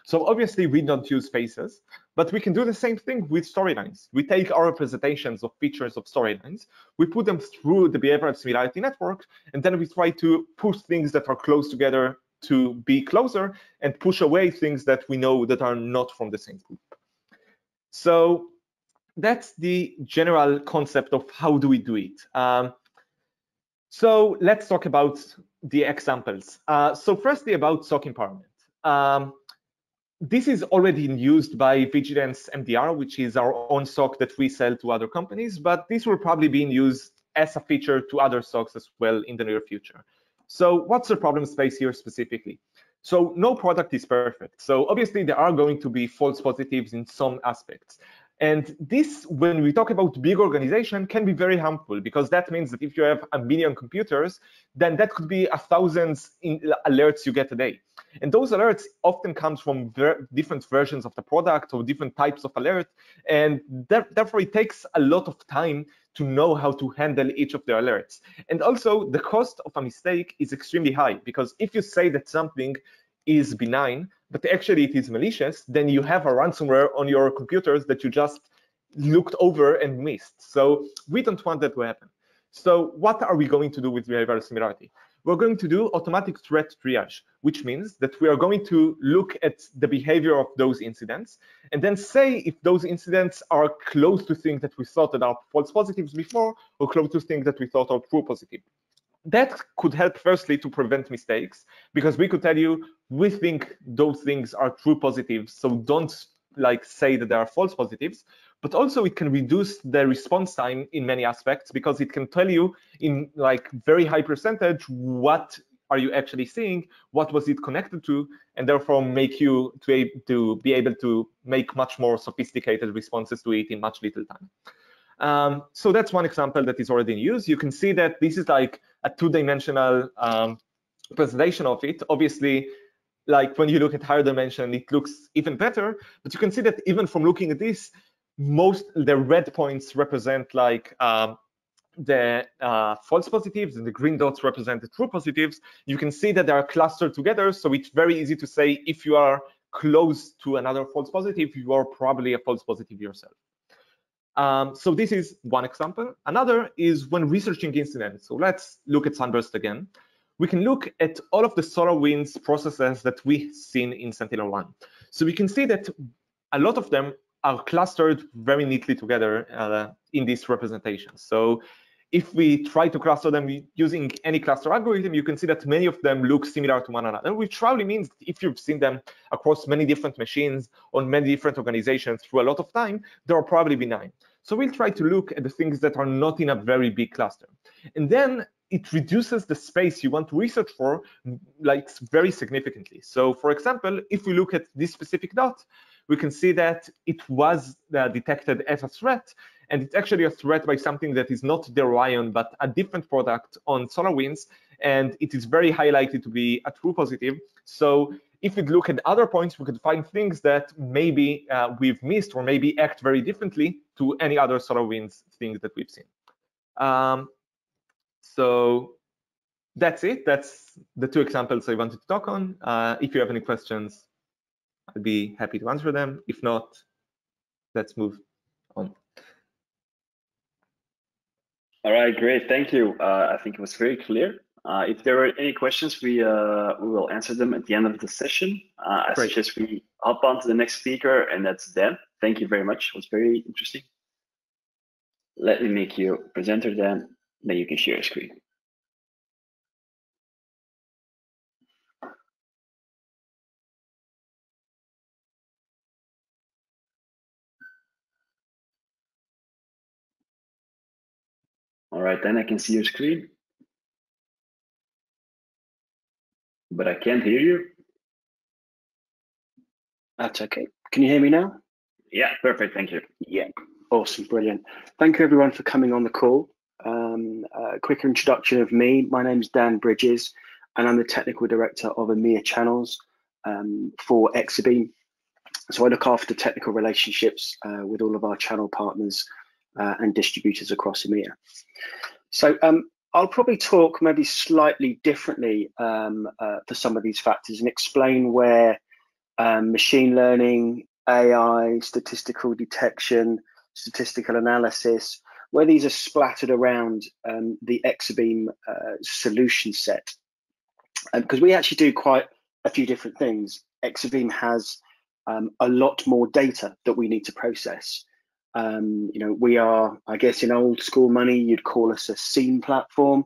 So obviously we don't use faces, but we can do the same thing with storylines. We take our representations of features of storylines, we put them through the behavioral similarity network, and then we try to push things that are close together to be closer and push away things that we know that are not from the same group. So that's the general concept of how do we do it. Um, So let's talk about the examples. Uh, so firstly about SOC empowerment. Um, this is already used by Vigilance MDR, which is our own SOC that we sell to other companies, but this will probably be used as a feature to other SOCs as well in the near future. So what's the problem space here specifically? So no product is perfect. So obviously there are going to be false positives in some aspects. And this, when we talk about big organization, can be very harmful because that means that if you have a million computers, then that could be a thousands alerts you get a day. And those alerts often comes from ver different versions of the product or different types of alert. And therefore, it takes a lot of time to know how to handle each of the alerts. And also, the cost of a mistake is extremely high because if you say that something is benign, but actually it is malicious, then you have a ransomware on your computers that you just looked over and missed. So we don't want that to happen. So what are we going to do with behavioral similarity? We're going to do automatic threat triage, which means that we are going to look at the behavior of those incidents and then say if those incidents are close to things that we thought that are false positives before or close to things that we thought are true positive that could help firstly to prevent mistakes because we could tell you we think those things are true positives so don't like say that they are false positives but also it can reduce the response time in many aspects because it can tell you in like very high percentage what are you actually seeing what was it connected to and therefore make you to, to be able to make much more sophisticated responses to it in much little time um, so that's one example that is already in use. You can see that this is like a two-dimensional um, presentation of it. Obviously, like when you look at higher dimension, it looks even better. But you can see that even from looking at this, most the red points represent like um, the uh, false positives and the green dots represent the true positives. You can see that they are clustered together. So it's very easy to say if you are close to another false positive, you are probably a false positive yourself. Um, so this is one example. Another is when researching incidents. So let's look at Sunburst again. We can look at all of the SolarWinds processes that we've seen in SentinelOne. So we can see that a lot of them are clustered very neatly together uh, in this representation. So if we try to cluster them using any cluster algorithm, you can see that many of them look similar to one another, which probably means if you've seen them across many different machines on many different organizations through a lot of time, they are probably benign. So we'll try to look at the things that are not in a very big cluster. And then it reduces the space you want to research for like very significantly. So for example, if we look at this specific dot, we can see that it was uh, detected as a threat and it's actually a threat by something that is not the Orion, but a different product on SolarWinds, and it is very high likely to be a true positive. So if we look at other points, we could find things that maybe uh, we've missed or maybe act very differently to any other SolarWinds things that we've seen. Um, so that's it. That's the two examples I wanted to talk on. Uh, if you have any questions, I'd be happy to answer them. If not, let's move on. All right, great. Thank you. Uh, I think it was very clear. Uh, if there are any questions, we uh, we will answer them at the end of the session. Uh, I suggest we hop on to the next speaker, and that's Dan. Thank you very much. It was very interesting. Let me make you presenter, Dan. Then you can share your screen. Right, then I can see your screen. But I can't hear you. That's okay. Can you hear me now? Yeah, perfect. Thank you. Yeah, awesome, brilliant. Thank you everyone for coming on the call. Um, a quick introduction of me. My name is Dan Bridges, and I'm the technical director of EMEA Channels um, for Exabeam. So I look after technical relationships uh, with all of our channel partners uh, and distributors across EMEA. So um, I'll probably talk maybe slightly differently um, uh, for some of these factors and explain where um, machine learning, AI, statistical detection, statistical analysis, where these are splattered around um, the Exabeam uh, solution set. Because we actually do quite a few different things. Exabeam has um, a lot more data that we need to process. Um, you know, we are, I guess, in old school money, you'd call us a SIEM platform.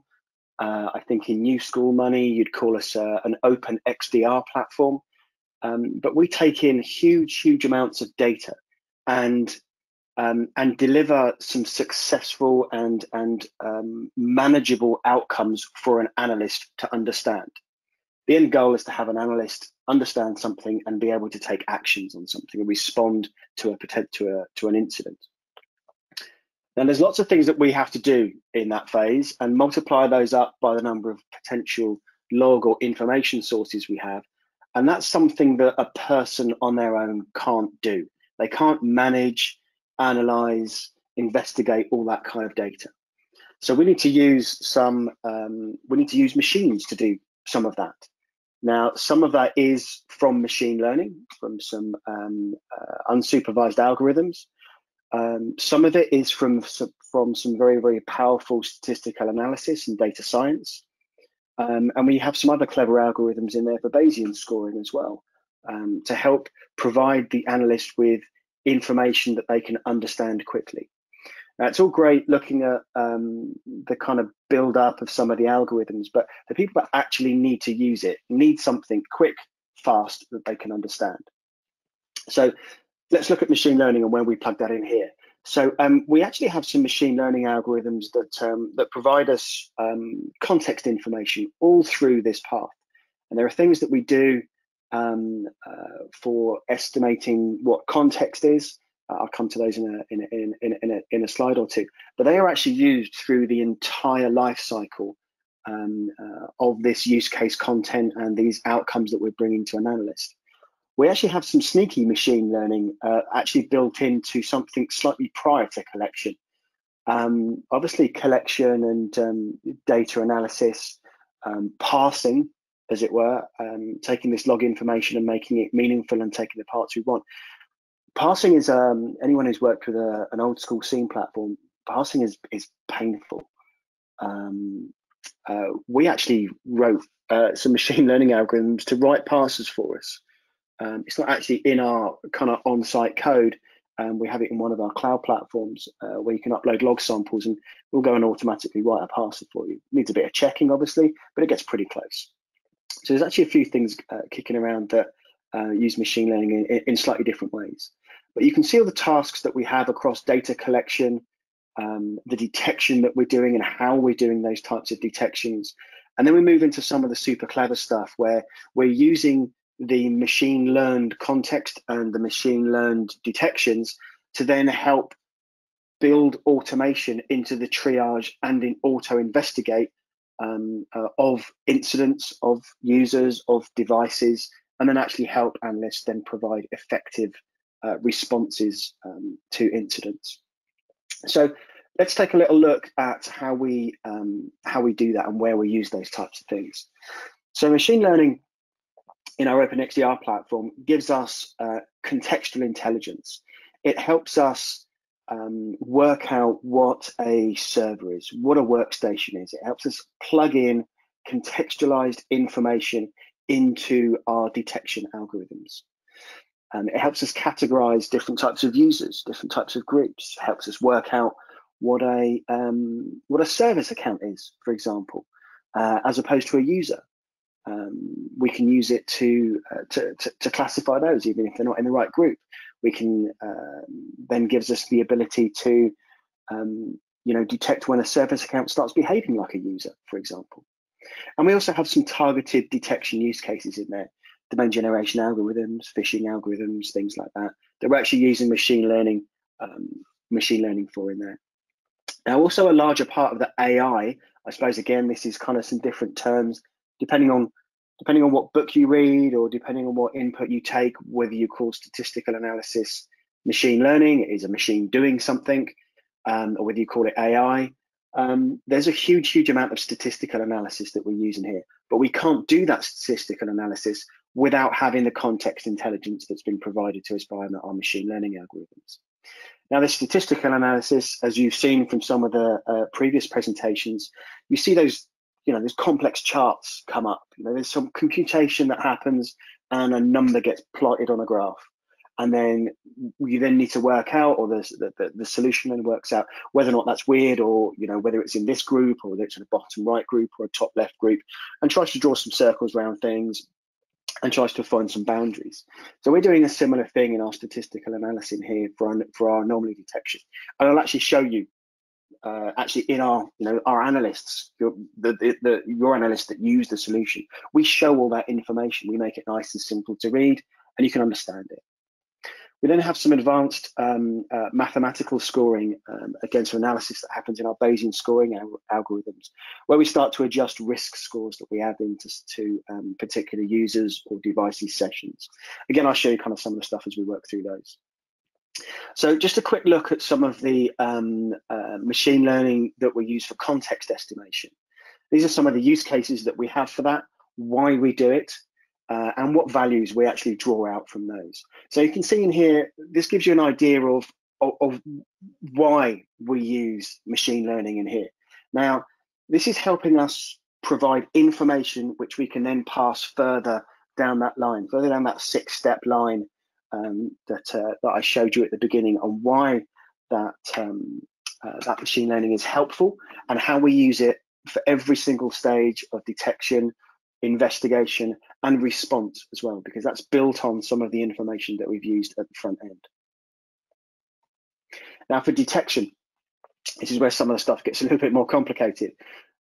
Uh, I think in new school money, you'd call us uh, an open XDR platform. Um, but we take in huge, huge amounts of data and um, and deliver some successful and and um, manageable outcomes for an analyst to understand. The end goal is to have an analyst understand something and be able to take actions on something and respond to a to a to an incident. Now, there's lots of things that we have to do in that phase and multiply those up by the number of potential log or information sources we have. And that's something that a person on their own can't do. They can't manage, analyze, investigate all that kind of data. So we need to use some, um, we need to use machines to do some of that. Now, some of that is from machine learning, from some um, uh, unsupervised algorithms. Um, some of it is from, from some very, very powerful statistical analysis and data science. Um, and we have some other clever algorithms in there for Bayesian scoring as well um, to help provide the analyst with information that they can understand quickly. Now, it's all great looking at um, the kind of build up of some of the algorithms, but the people that actually need to use it need something quick, fast that they can understand. So let's look at machine learning and where we plug that in here. So um, we actually have some machine learning algorithms that um, that provide us um, context information all through this path. And there are things that we do um, uh, for estimating what context is. Uh, I'll come to those in a, in, a, in, in, a, in a slide or two. But they are actually used through the entire life cycle um, uh, of this use case content and these outcomes that we're bringing to an analyst we actually have some sneaky machine learning uh, actually built into something slightly prior to collection. Um, obviously, collection and um, data analysis, um, parsing, as it were, um, taking this log information and making it meaningful and taking the parts we want. Parsing is um, anyone who's worked with a, an old school SIEM platform. Parsing is is painful. Um, uh, we actually wrote uh, some machine learning algorithms to write parsers for us. Um, it's not actually in our kind of on-site code. Um, we have it in one of our cloud platforms uh, where you can upload log samples and we'll go and automatically write a parser for you. Needs a bit of checking, obviously, but it gets pretty close. So there's actually a few things uh, kicking around that uh, use machine learning in, in, slightly different ways. But you can see all the tasks that we have across data collection, um, the detection that we're doing and how we're doing those types of detections. And then we move into some of the super clever stuff where we're using the machine learned context and the machine learned detections to then help build automation into the triage and in auto investigate um, uh, of incidents of users of devices and then actually help analysts then provide effective uh, responses um, to incidents so let's take a little look at how we um, how we do that and where we use those types of things so machine learning in our OpenXDR platform gives us uh, contextual intelligence. It helps us um, work out what a server is, what a workstation is. It helps us plug in contextualized information into our detection algorithms. Um, it helps us categorize different types of users, different types of groups. Helps us work out what a um, what a service account is, for example, uh, as opposed to a user um, we can use it to, uh, to, to, to, classify those, even if they're not in the right group. We can uh, then gives us the ability to, um, you know, detect when a service account starts behaving like a user, for example. And we also have some targeted detection use cases in there, domain generation algorithms, phishing algorithms, things like that. That we're actually using machine learning, um, machine learning for in there. Now, also a larger part of the AI, I suppose, again, this is kind of some different terms depending on depending on what book you read or depending on what input you take, whether you call statistical analysis machine learning, is a machine doing something, um, or whether you call it AI. Um, there's a huge, huge amount of statistical analysis that we're using here, but we can't do that statistical analysis without having the context intelligence that's been provided to us by our machine learning algorithms. Now, the statistical analysis, as you've seen from some of the uh, previous presentations, you see those you know, there's complex charts come up. You know, there's some computation that happens and a number gets plotted on a graph. and then you then need to work out, or the, the, the solution then works out whether or not that's weird, or you know whether it's in this group, or whether it's in a bottom right group or a top left group, and tries to draw some circles around things, and tries to find some boundaries. So we're doing a similar thing in our statistical analysis here for our, for our anomaly detection, and I'll actually show you. Uh, actually, in our, you know, our analysts, your, the, the, the, your analysts that use the solution, we show all that information. We make it nice and simple to read, and you can understand it. We then have some advanced um, uh, mathematical scoring um, against analysis that happens in our Bayesian scoring al algorithms, where we start to adjust risk scores that we add into to, um, particular users or devices sessions. Again, I'll show you kind of some of the stuff as we work through those. So just a quick look at some of the um, uh, machine learning that we use for context estimation. These are some of the use cases that we have for that, why we do it, uh, and what values we actually draw out from those. So you can see in here, this gives you an idea of, of, of why we use machine learning in here. Now, this is helping us provide information which we can then pass further down that line, further down that six-step line um, that uh, that I showed you at the beginning on why that um, uh, that machine learning is helpful and how we use it for every single stage of detection, investigation, and response as well, because that's built on some of the information that we've used at the front end. Now for detection, this is where some of the stuff gets a little bit more complicated.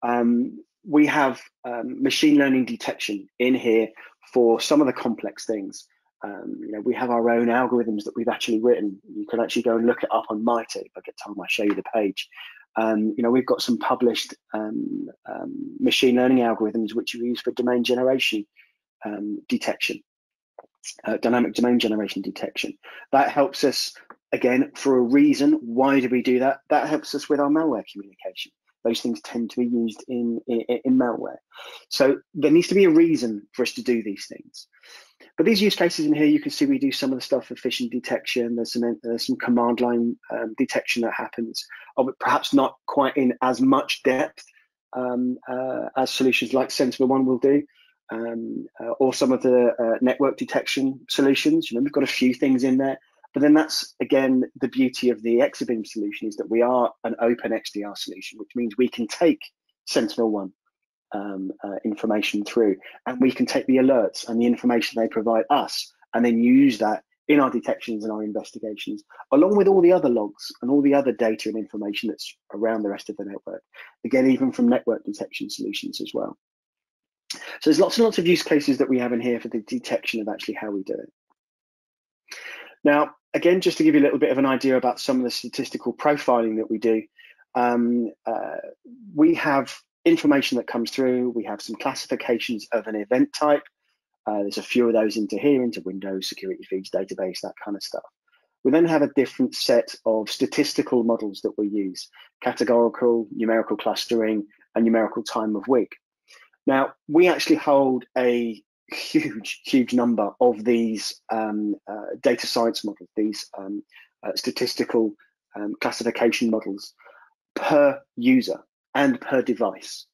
Um, we have um, machine learning detection in here for some of the complex things. Um, you know, we have our own algorithms that we've actually written. You can actually go and look it up on MITRE. If I get time, I'll show you the page. Um, you know, we've got some published um, um, machine learning algorithms which we use for domain generation um, detection, uh, dynamic domain generation detection. That helps us, again, for a reason. Why do we do that? That helps us with our malware communication. Those things tend to be used in, in, in malware. So there needs to be a reason for us to do these things. But these use cases in here, you can see we do some of the stuff for phishing detection. There's some there's some command line um, detection that happens, perhaps not quite in as much depth um, uh, as solutions like SentinelOne will do, um, uh, or some of the uh, network detection solutions. You know, we've got a few things in there, but then that's again the beauty of the Exabeam solution is that we are an open XDR solution, which means we can take SentinelOne um, uh, information through, and we can take the alerts and the information they provide us, and then use that in our detections and our investigations, along with all the other logs and all the other data and information that's around the rest of the network. Again, even from network detection solutions as well. So there's lots and lots of use cases that we have in here for the detection of actually how we do it. Now, again, just to give you a little bit of an idea about some of the statistical profiling that we do, um, uh, we have information that comes through. We have some classifications of an event type. Uh, there's a few of those into here, into Windows, security feeds, database, that kind of stuff. We then have a different set of statistical models that we use, categorical, numerical clustering, and numerical time of week. Now, we actually hold a huge, huge number of these um, uh, data science models, these um, uh, statistical um, classification models per user and per device.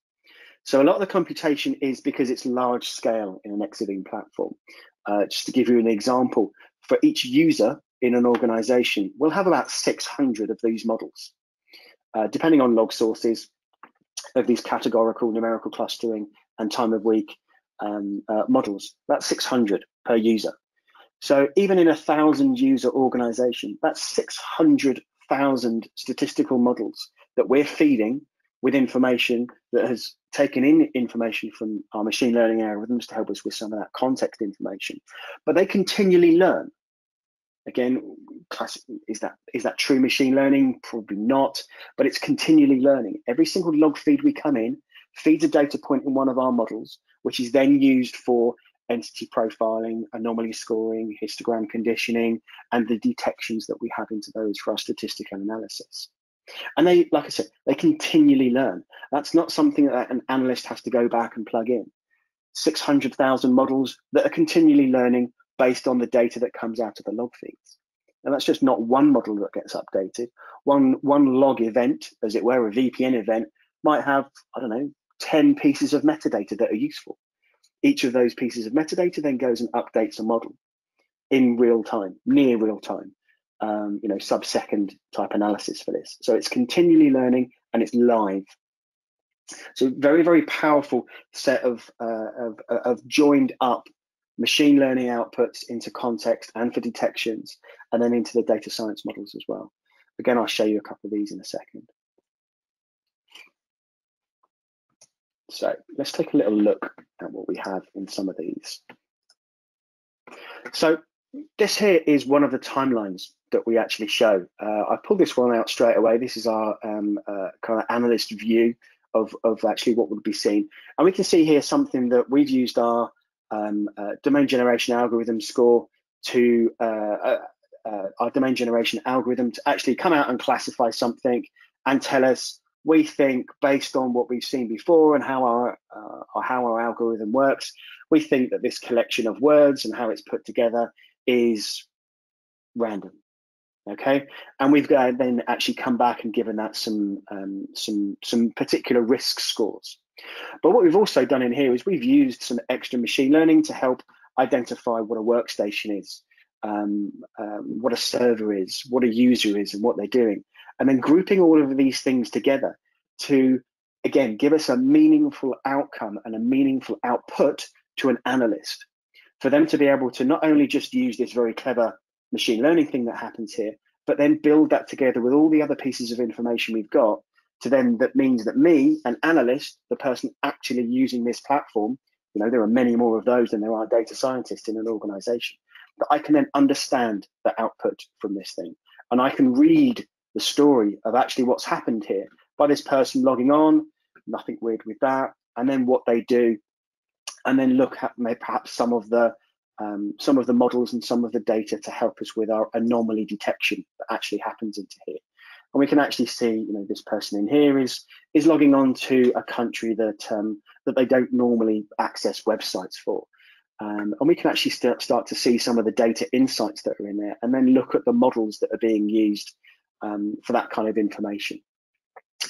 So a lot of the computation is because it's large scale in an Exabeam platform. Uh, just to give you an example, for each user in an organization, we'll have about 600 of these models. Uh, depending on log sources of these categorical numerical clustering and time of week um, uh, models, that's 600 per user. So even in a thousand user organization, that's 600,000 statistical models that we're feeding with information that has taken in information from our machine learning algorithms to help us with some of that context information. But they continually learn. Again, classic, is that is that true machine learning? Probably not, but it's continually learning. Every single log feed we come in feeds a data point in one of our models, which is then used for entity profiling, anomaly scoring, histogram conditioning, and the detections that we have into those for our statistical analysis. And they, like I said, they continually learn. That's not something that an analyst has to go back and plug in. 600,000 models that are continually learning based on the data that comes out of the log feeds. And that's just not one model that gets updated. One, one log event, as it were, a VPN event, might have, I don't know, 10 pieces of metadata that are useful. Each of those pieces of metadata then goes and updates a model. in real time, near real time, um, you know, sub-second type analysis for this. So it's continually learning and it's live. So very, very powerful set of, uh, of, of joined up machine learning outputs into context and for detections, and then into the data science models as well. Again, I'll show you a couple of these in a second. So let's take a little look at what we have in some of these. So this here is one of the timelines that we actually show. Uh, I pulled this one out straight away. This is our um, uh, kind of analyst view of, of actually what would be seen. And we can see here something that we've used our um, uh, domain generation algorithm score to uh, uh, uh, our domain generation algorithm to actually come out and classify something and tell us we think based on what we've seen before and how our, uh, how our algorithm works, we think that this collection of words and how it's put together is random. Okay, and we've got then actually come back and given that some um, some some particular risk scores. But what we've also done in here is we've used some extra machine learning to help identify what a workstation is, um, um, what a server is, what a user is, and what they're doing, and then grouping all of these things together to again give us a meaningful outcome and a meaningful output to an analyst for them to be able to not only just use this very clever machine learning thing that happens here, but then build that together with all the other pieces of information we've got to then that means that me, an analyst, the person actually using this platform, you know, there are many more of those than there are data scientists in an organization, that I can then understand the output from this thing. And I can read the story of actually what's happened here by this person logging on, nothing weird with that, and then what they do and then look at maybe perhaps some of the um, some of the models and some of the data to help us with our anomaly detection that actually happens into here. And we can actually see, you know, this person in here is is logging on to a country that um, that they don't normally access websites for. Um, and we can actually start, start to see some of the data insights that are in there and then look at the models that are being used um, for that kind of information.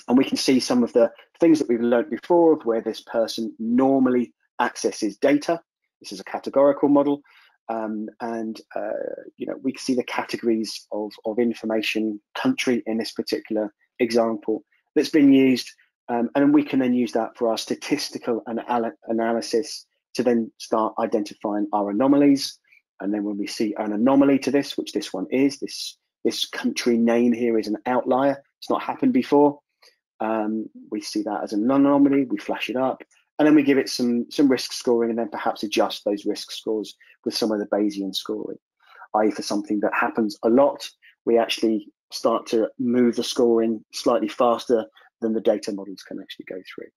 And we can see some of the things that we've learned before of where this person normally accesses data. This is a categorical model. Um, and uh, you know we can see the categories of, of information country in this particular example that's been used um, and we can then use that for our statistical anal analysis to then start identifying our anomalies. And then when we see an anomaly to this which this one is this this country name here is an outlier. It's not happened before. Um, we see that as an anomaly. We flash it up and then we give it some some risk scoring and then perhaps adjust those risk scores with some of the Bayesian scoring. I.e. for something that happens a lot, we actually start to move the scoring slightly faster than the data models can actually go through.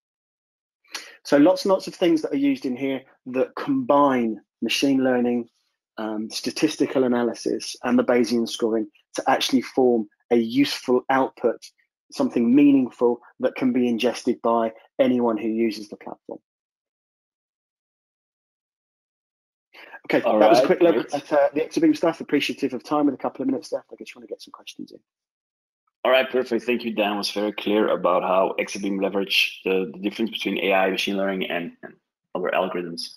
So lots and lots of things that are used in here that combine machine learning, um, statistical analysis, and the Bayesian scoring to actually form a useful output something meaningful that can be ingested by anyone who uses the platform. Okay, All that right, was a quick look great. at uh, the Exabeam stuff. Appreciative of time with a couple of minutes left. I guess you want to get some questions in. All right, perfect. Thank you, Dan. Was very clear about how Exabeam leverage the, the difference between AI, machine learning, and, and other algorithms.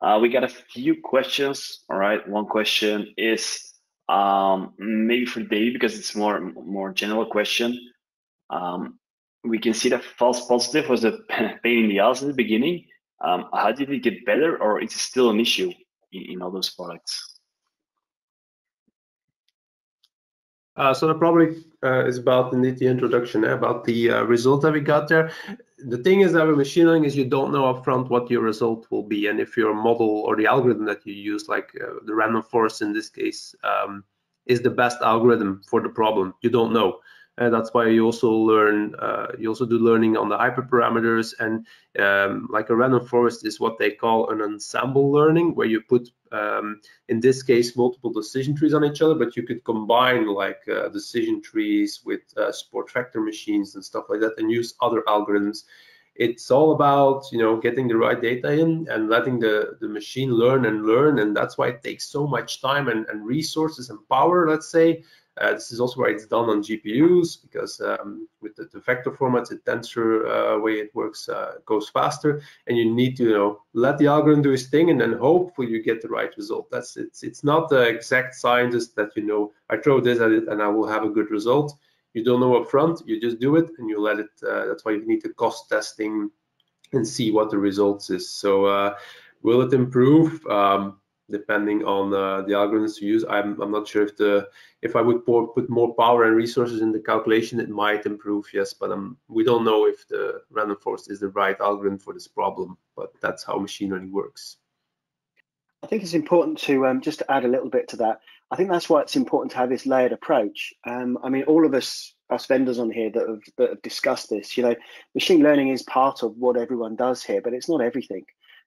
Uh, we got a few questions. All right, one question is um, maybe for Dave because it's more more general question. Um, we can see that false positive was a pain in the ass at the beginning. Um, how did it get better, or is it still an issue in, in all those products? Uh, so the probably uh, is about indeed the introduction eh, about the uh, result that we got there. The thing is that with machine learning is you don't know upfront what your result will be, and if your model or the algorithm that you use, like uh, the random forest in this case, um, is the best algorithm for the problem, you don't know. And that's why you also learn, uh, you also do learning on the hyperparameters and um, like a random forest is what they call an ensemble learning, where you put, um, in this case, multiple decision trees on each other, but you could combine like uh, decision trees with uh, support vector machines and stuff like that and use other algorithms. It's all about you know getting the right data in and letting the the machine learn and learn and that's why it takes so much time and, and resources and power let's say Uh, this is also why it's done on GPUs because um, with the, the, vector formats, the tensor uh, way it works uh, goes faster, and you need to you know let the algorithm do its thing and then hopefully you get the right result. That's it's it's not the exact science that you know I throw this at it and I will have a good result. You don't know up front, you just do it and you let it. Uh, that's why you need the cost testing and see what the results is. So uh, will it improve? Um, depending on uh, the algorithms to use. I'm, I'm not sure if the if I would pour, put more power and resources in the calculation, it might improve, yes, but um, we don't know if the random forest is the right algorithm for this problem, but that's how machine learning works. I think it's important to um, just to add a little bit to that. I think that's why it's important to have this layered approach. Um, I mean, all of us, us vendors on here that have, that have discussed this, you know, machine learning is part of what everyone does here, but it's not everything.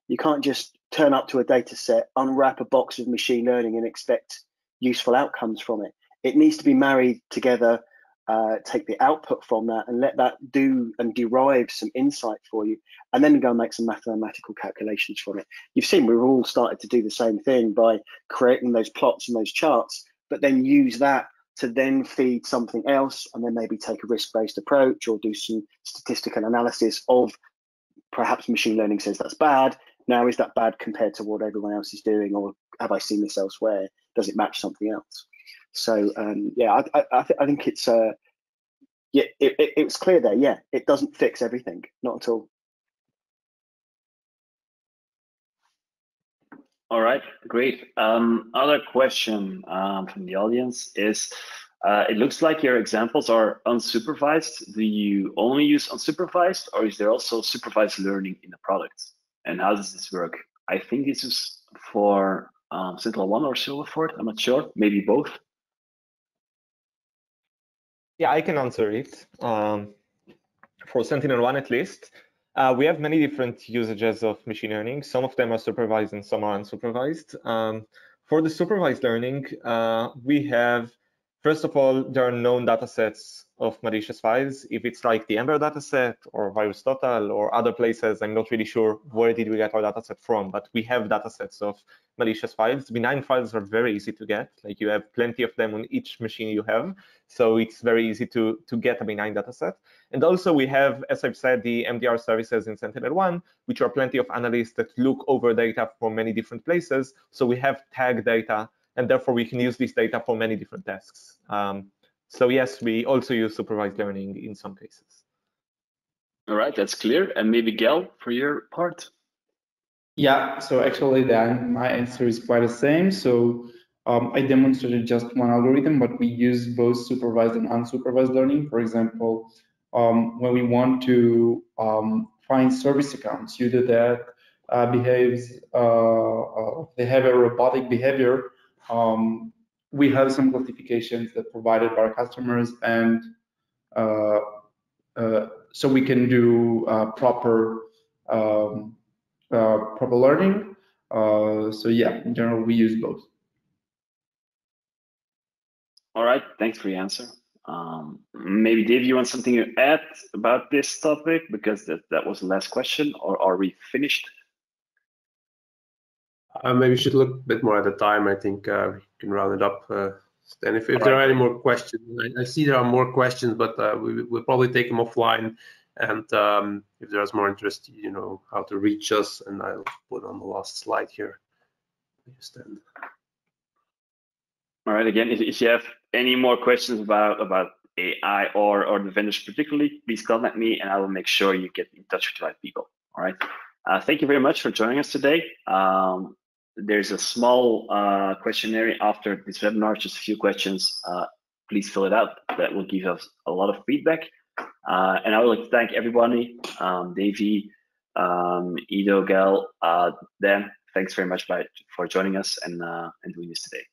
You can't just turn up to a data set, unwrap a box of machine learning and expect useful outcomes from it. It needs to be married together, uh, take the output from that and let that do and derive some insight for you, and then go and make some mathematical calculations from it. You've seen we've all started to do the same thing by creating those plots and those charts, but then use that to then feed something else and then maybe take a risk-based approach or do some statistical analysis of perhaps machine learning says that's bad now, is that bad compared to what everyone else is doing, or have I seen this elsewhere? Does it match something else? So um, yeah, I, I, I, th I, think it's uh, yeah, it, it, it was clear there. Yeah, it doesn't fix everything, not at all. All right, great. Um, other question um, from the audience is, uh, it looks like your examples are unsupervised. Do you only use unsupervised or is there also supervised learning in the product? And how does this work? I think this is for um, SentinelOne or Silverfort. I'm not sure. Maybe both. Yeah, I can answer it. Um, for SentinelOne at least, uh, we have many different usages of machine learning. Some of them are supervised and some are unsupervised. Um, for the supervised learning, uh, we have, first of all, there are known data sets of malicious files. If it's like the Ember dataset or VirusTotal or other places, I'm not really sure where did we get our dataset from, but we have datasets of malicious files. Benign files are very easy to get. Like you have plenty of them on each machine you have. So it's very easy to, to get a benign dataset. And also we have, as I've said, the MDR services in SentinelOne, which are plenty of analysts that look over data from many different places. So we have tag data and therefore we can use this data for many different tasks. Um, so yes, we also use supervised learning in some cases. All right, that's clear. And maybe Gal, for your part. Yeah, so actually then my answer is quite the same. So um, I demonstrated just one algorithm, but we use both supervised and unsupervised learning. For example, um, when we want to um, find service accounts, you do that uh, behaves, uh, uh, they have a robotic behavior, um, we have some classifications that provided by our customers and uh, uh, so we can do uh, proper um, uh, proper learning. Uh, so yeah, in general, we use both. All right, thanks for your answer. Um, maybe Dave, you want something to add about this topic because that, that was the last question, or are we finished? Uh, maybe we should look a bit more at the time. I think uh, we can round it up. Uh, and if, if there are any more questions, I, I, see there are more questions, but uh, we, will probably take them offline. And um, if there's more interest, you know how to reach us, and I'll put on the last slide here. Stand. All right. Again, if, if you have any more questions about about AI or or the vendors particularly, please contact me, and I will make sure you get in touch with the right people. All right. Uh, thank you very much for joining us today. Um, there's a small uh, questionnaire after this webinar, just a few questions. Uh, please fill it out. That will give us a lot of feedback. Uh, and I would like to thank everybody, um, Davey, um, Ido, Gal, uh, Dan. Thanks very much by, for joining us and, uh, and doing this today.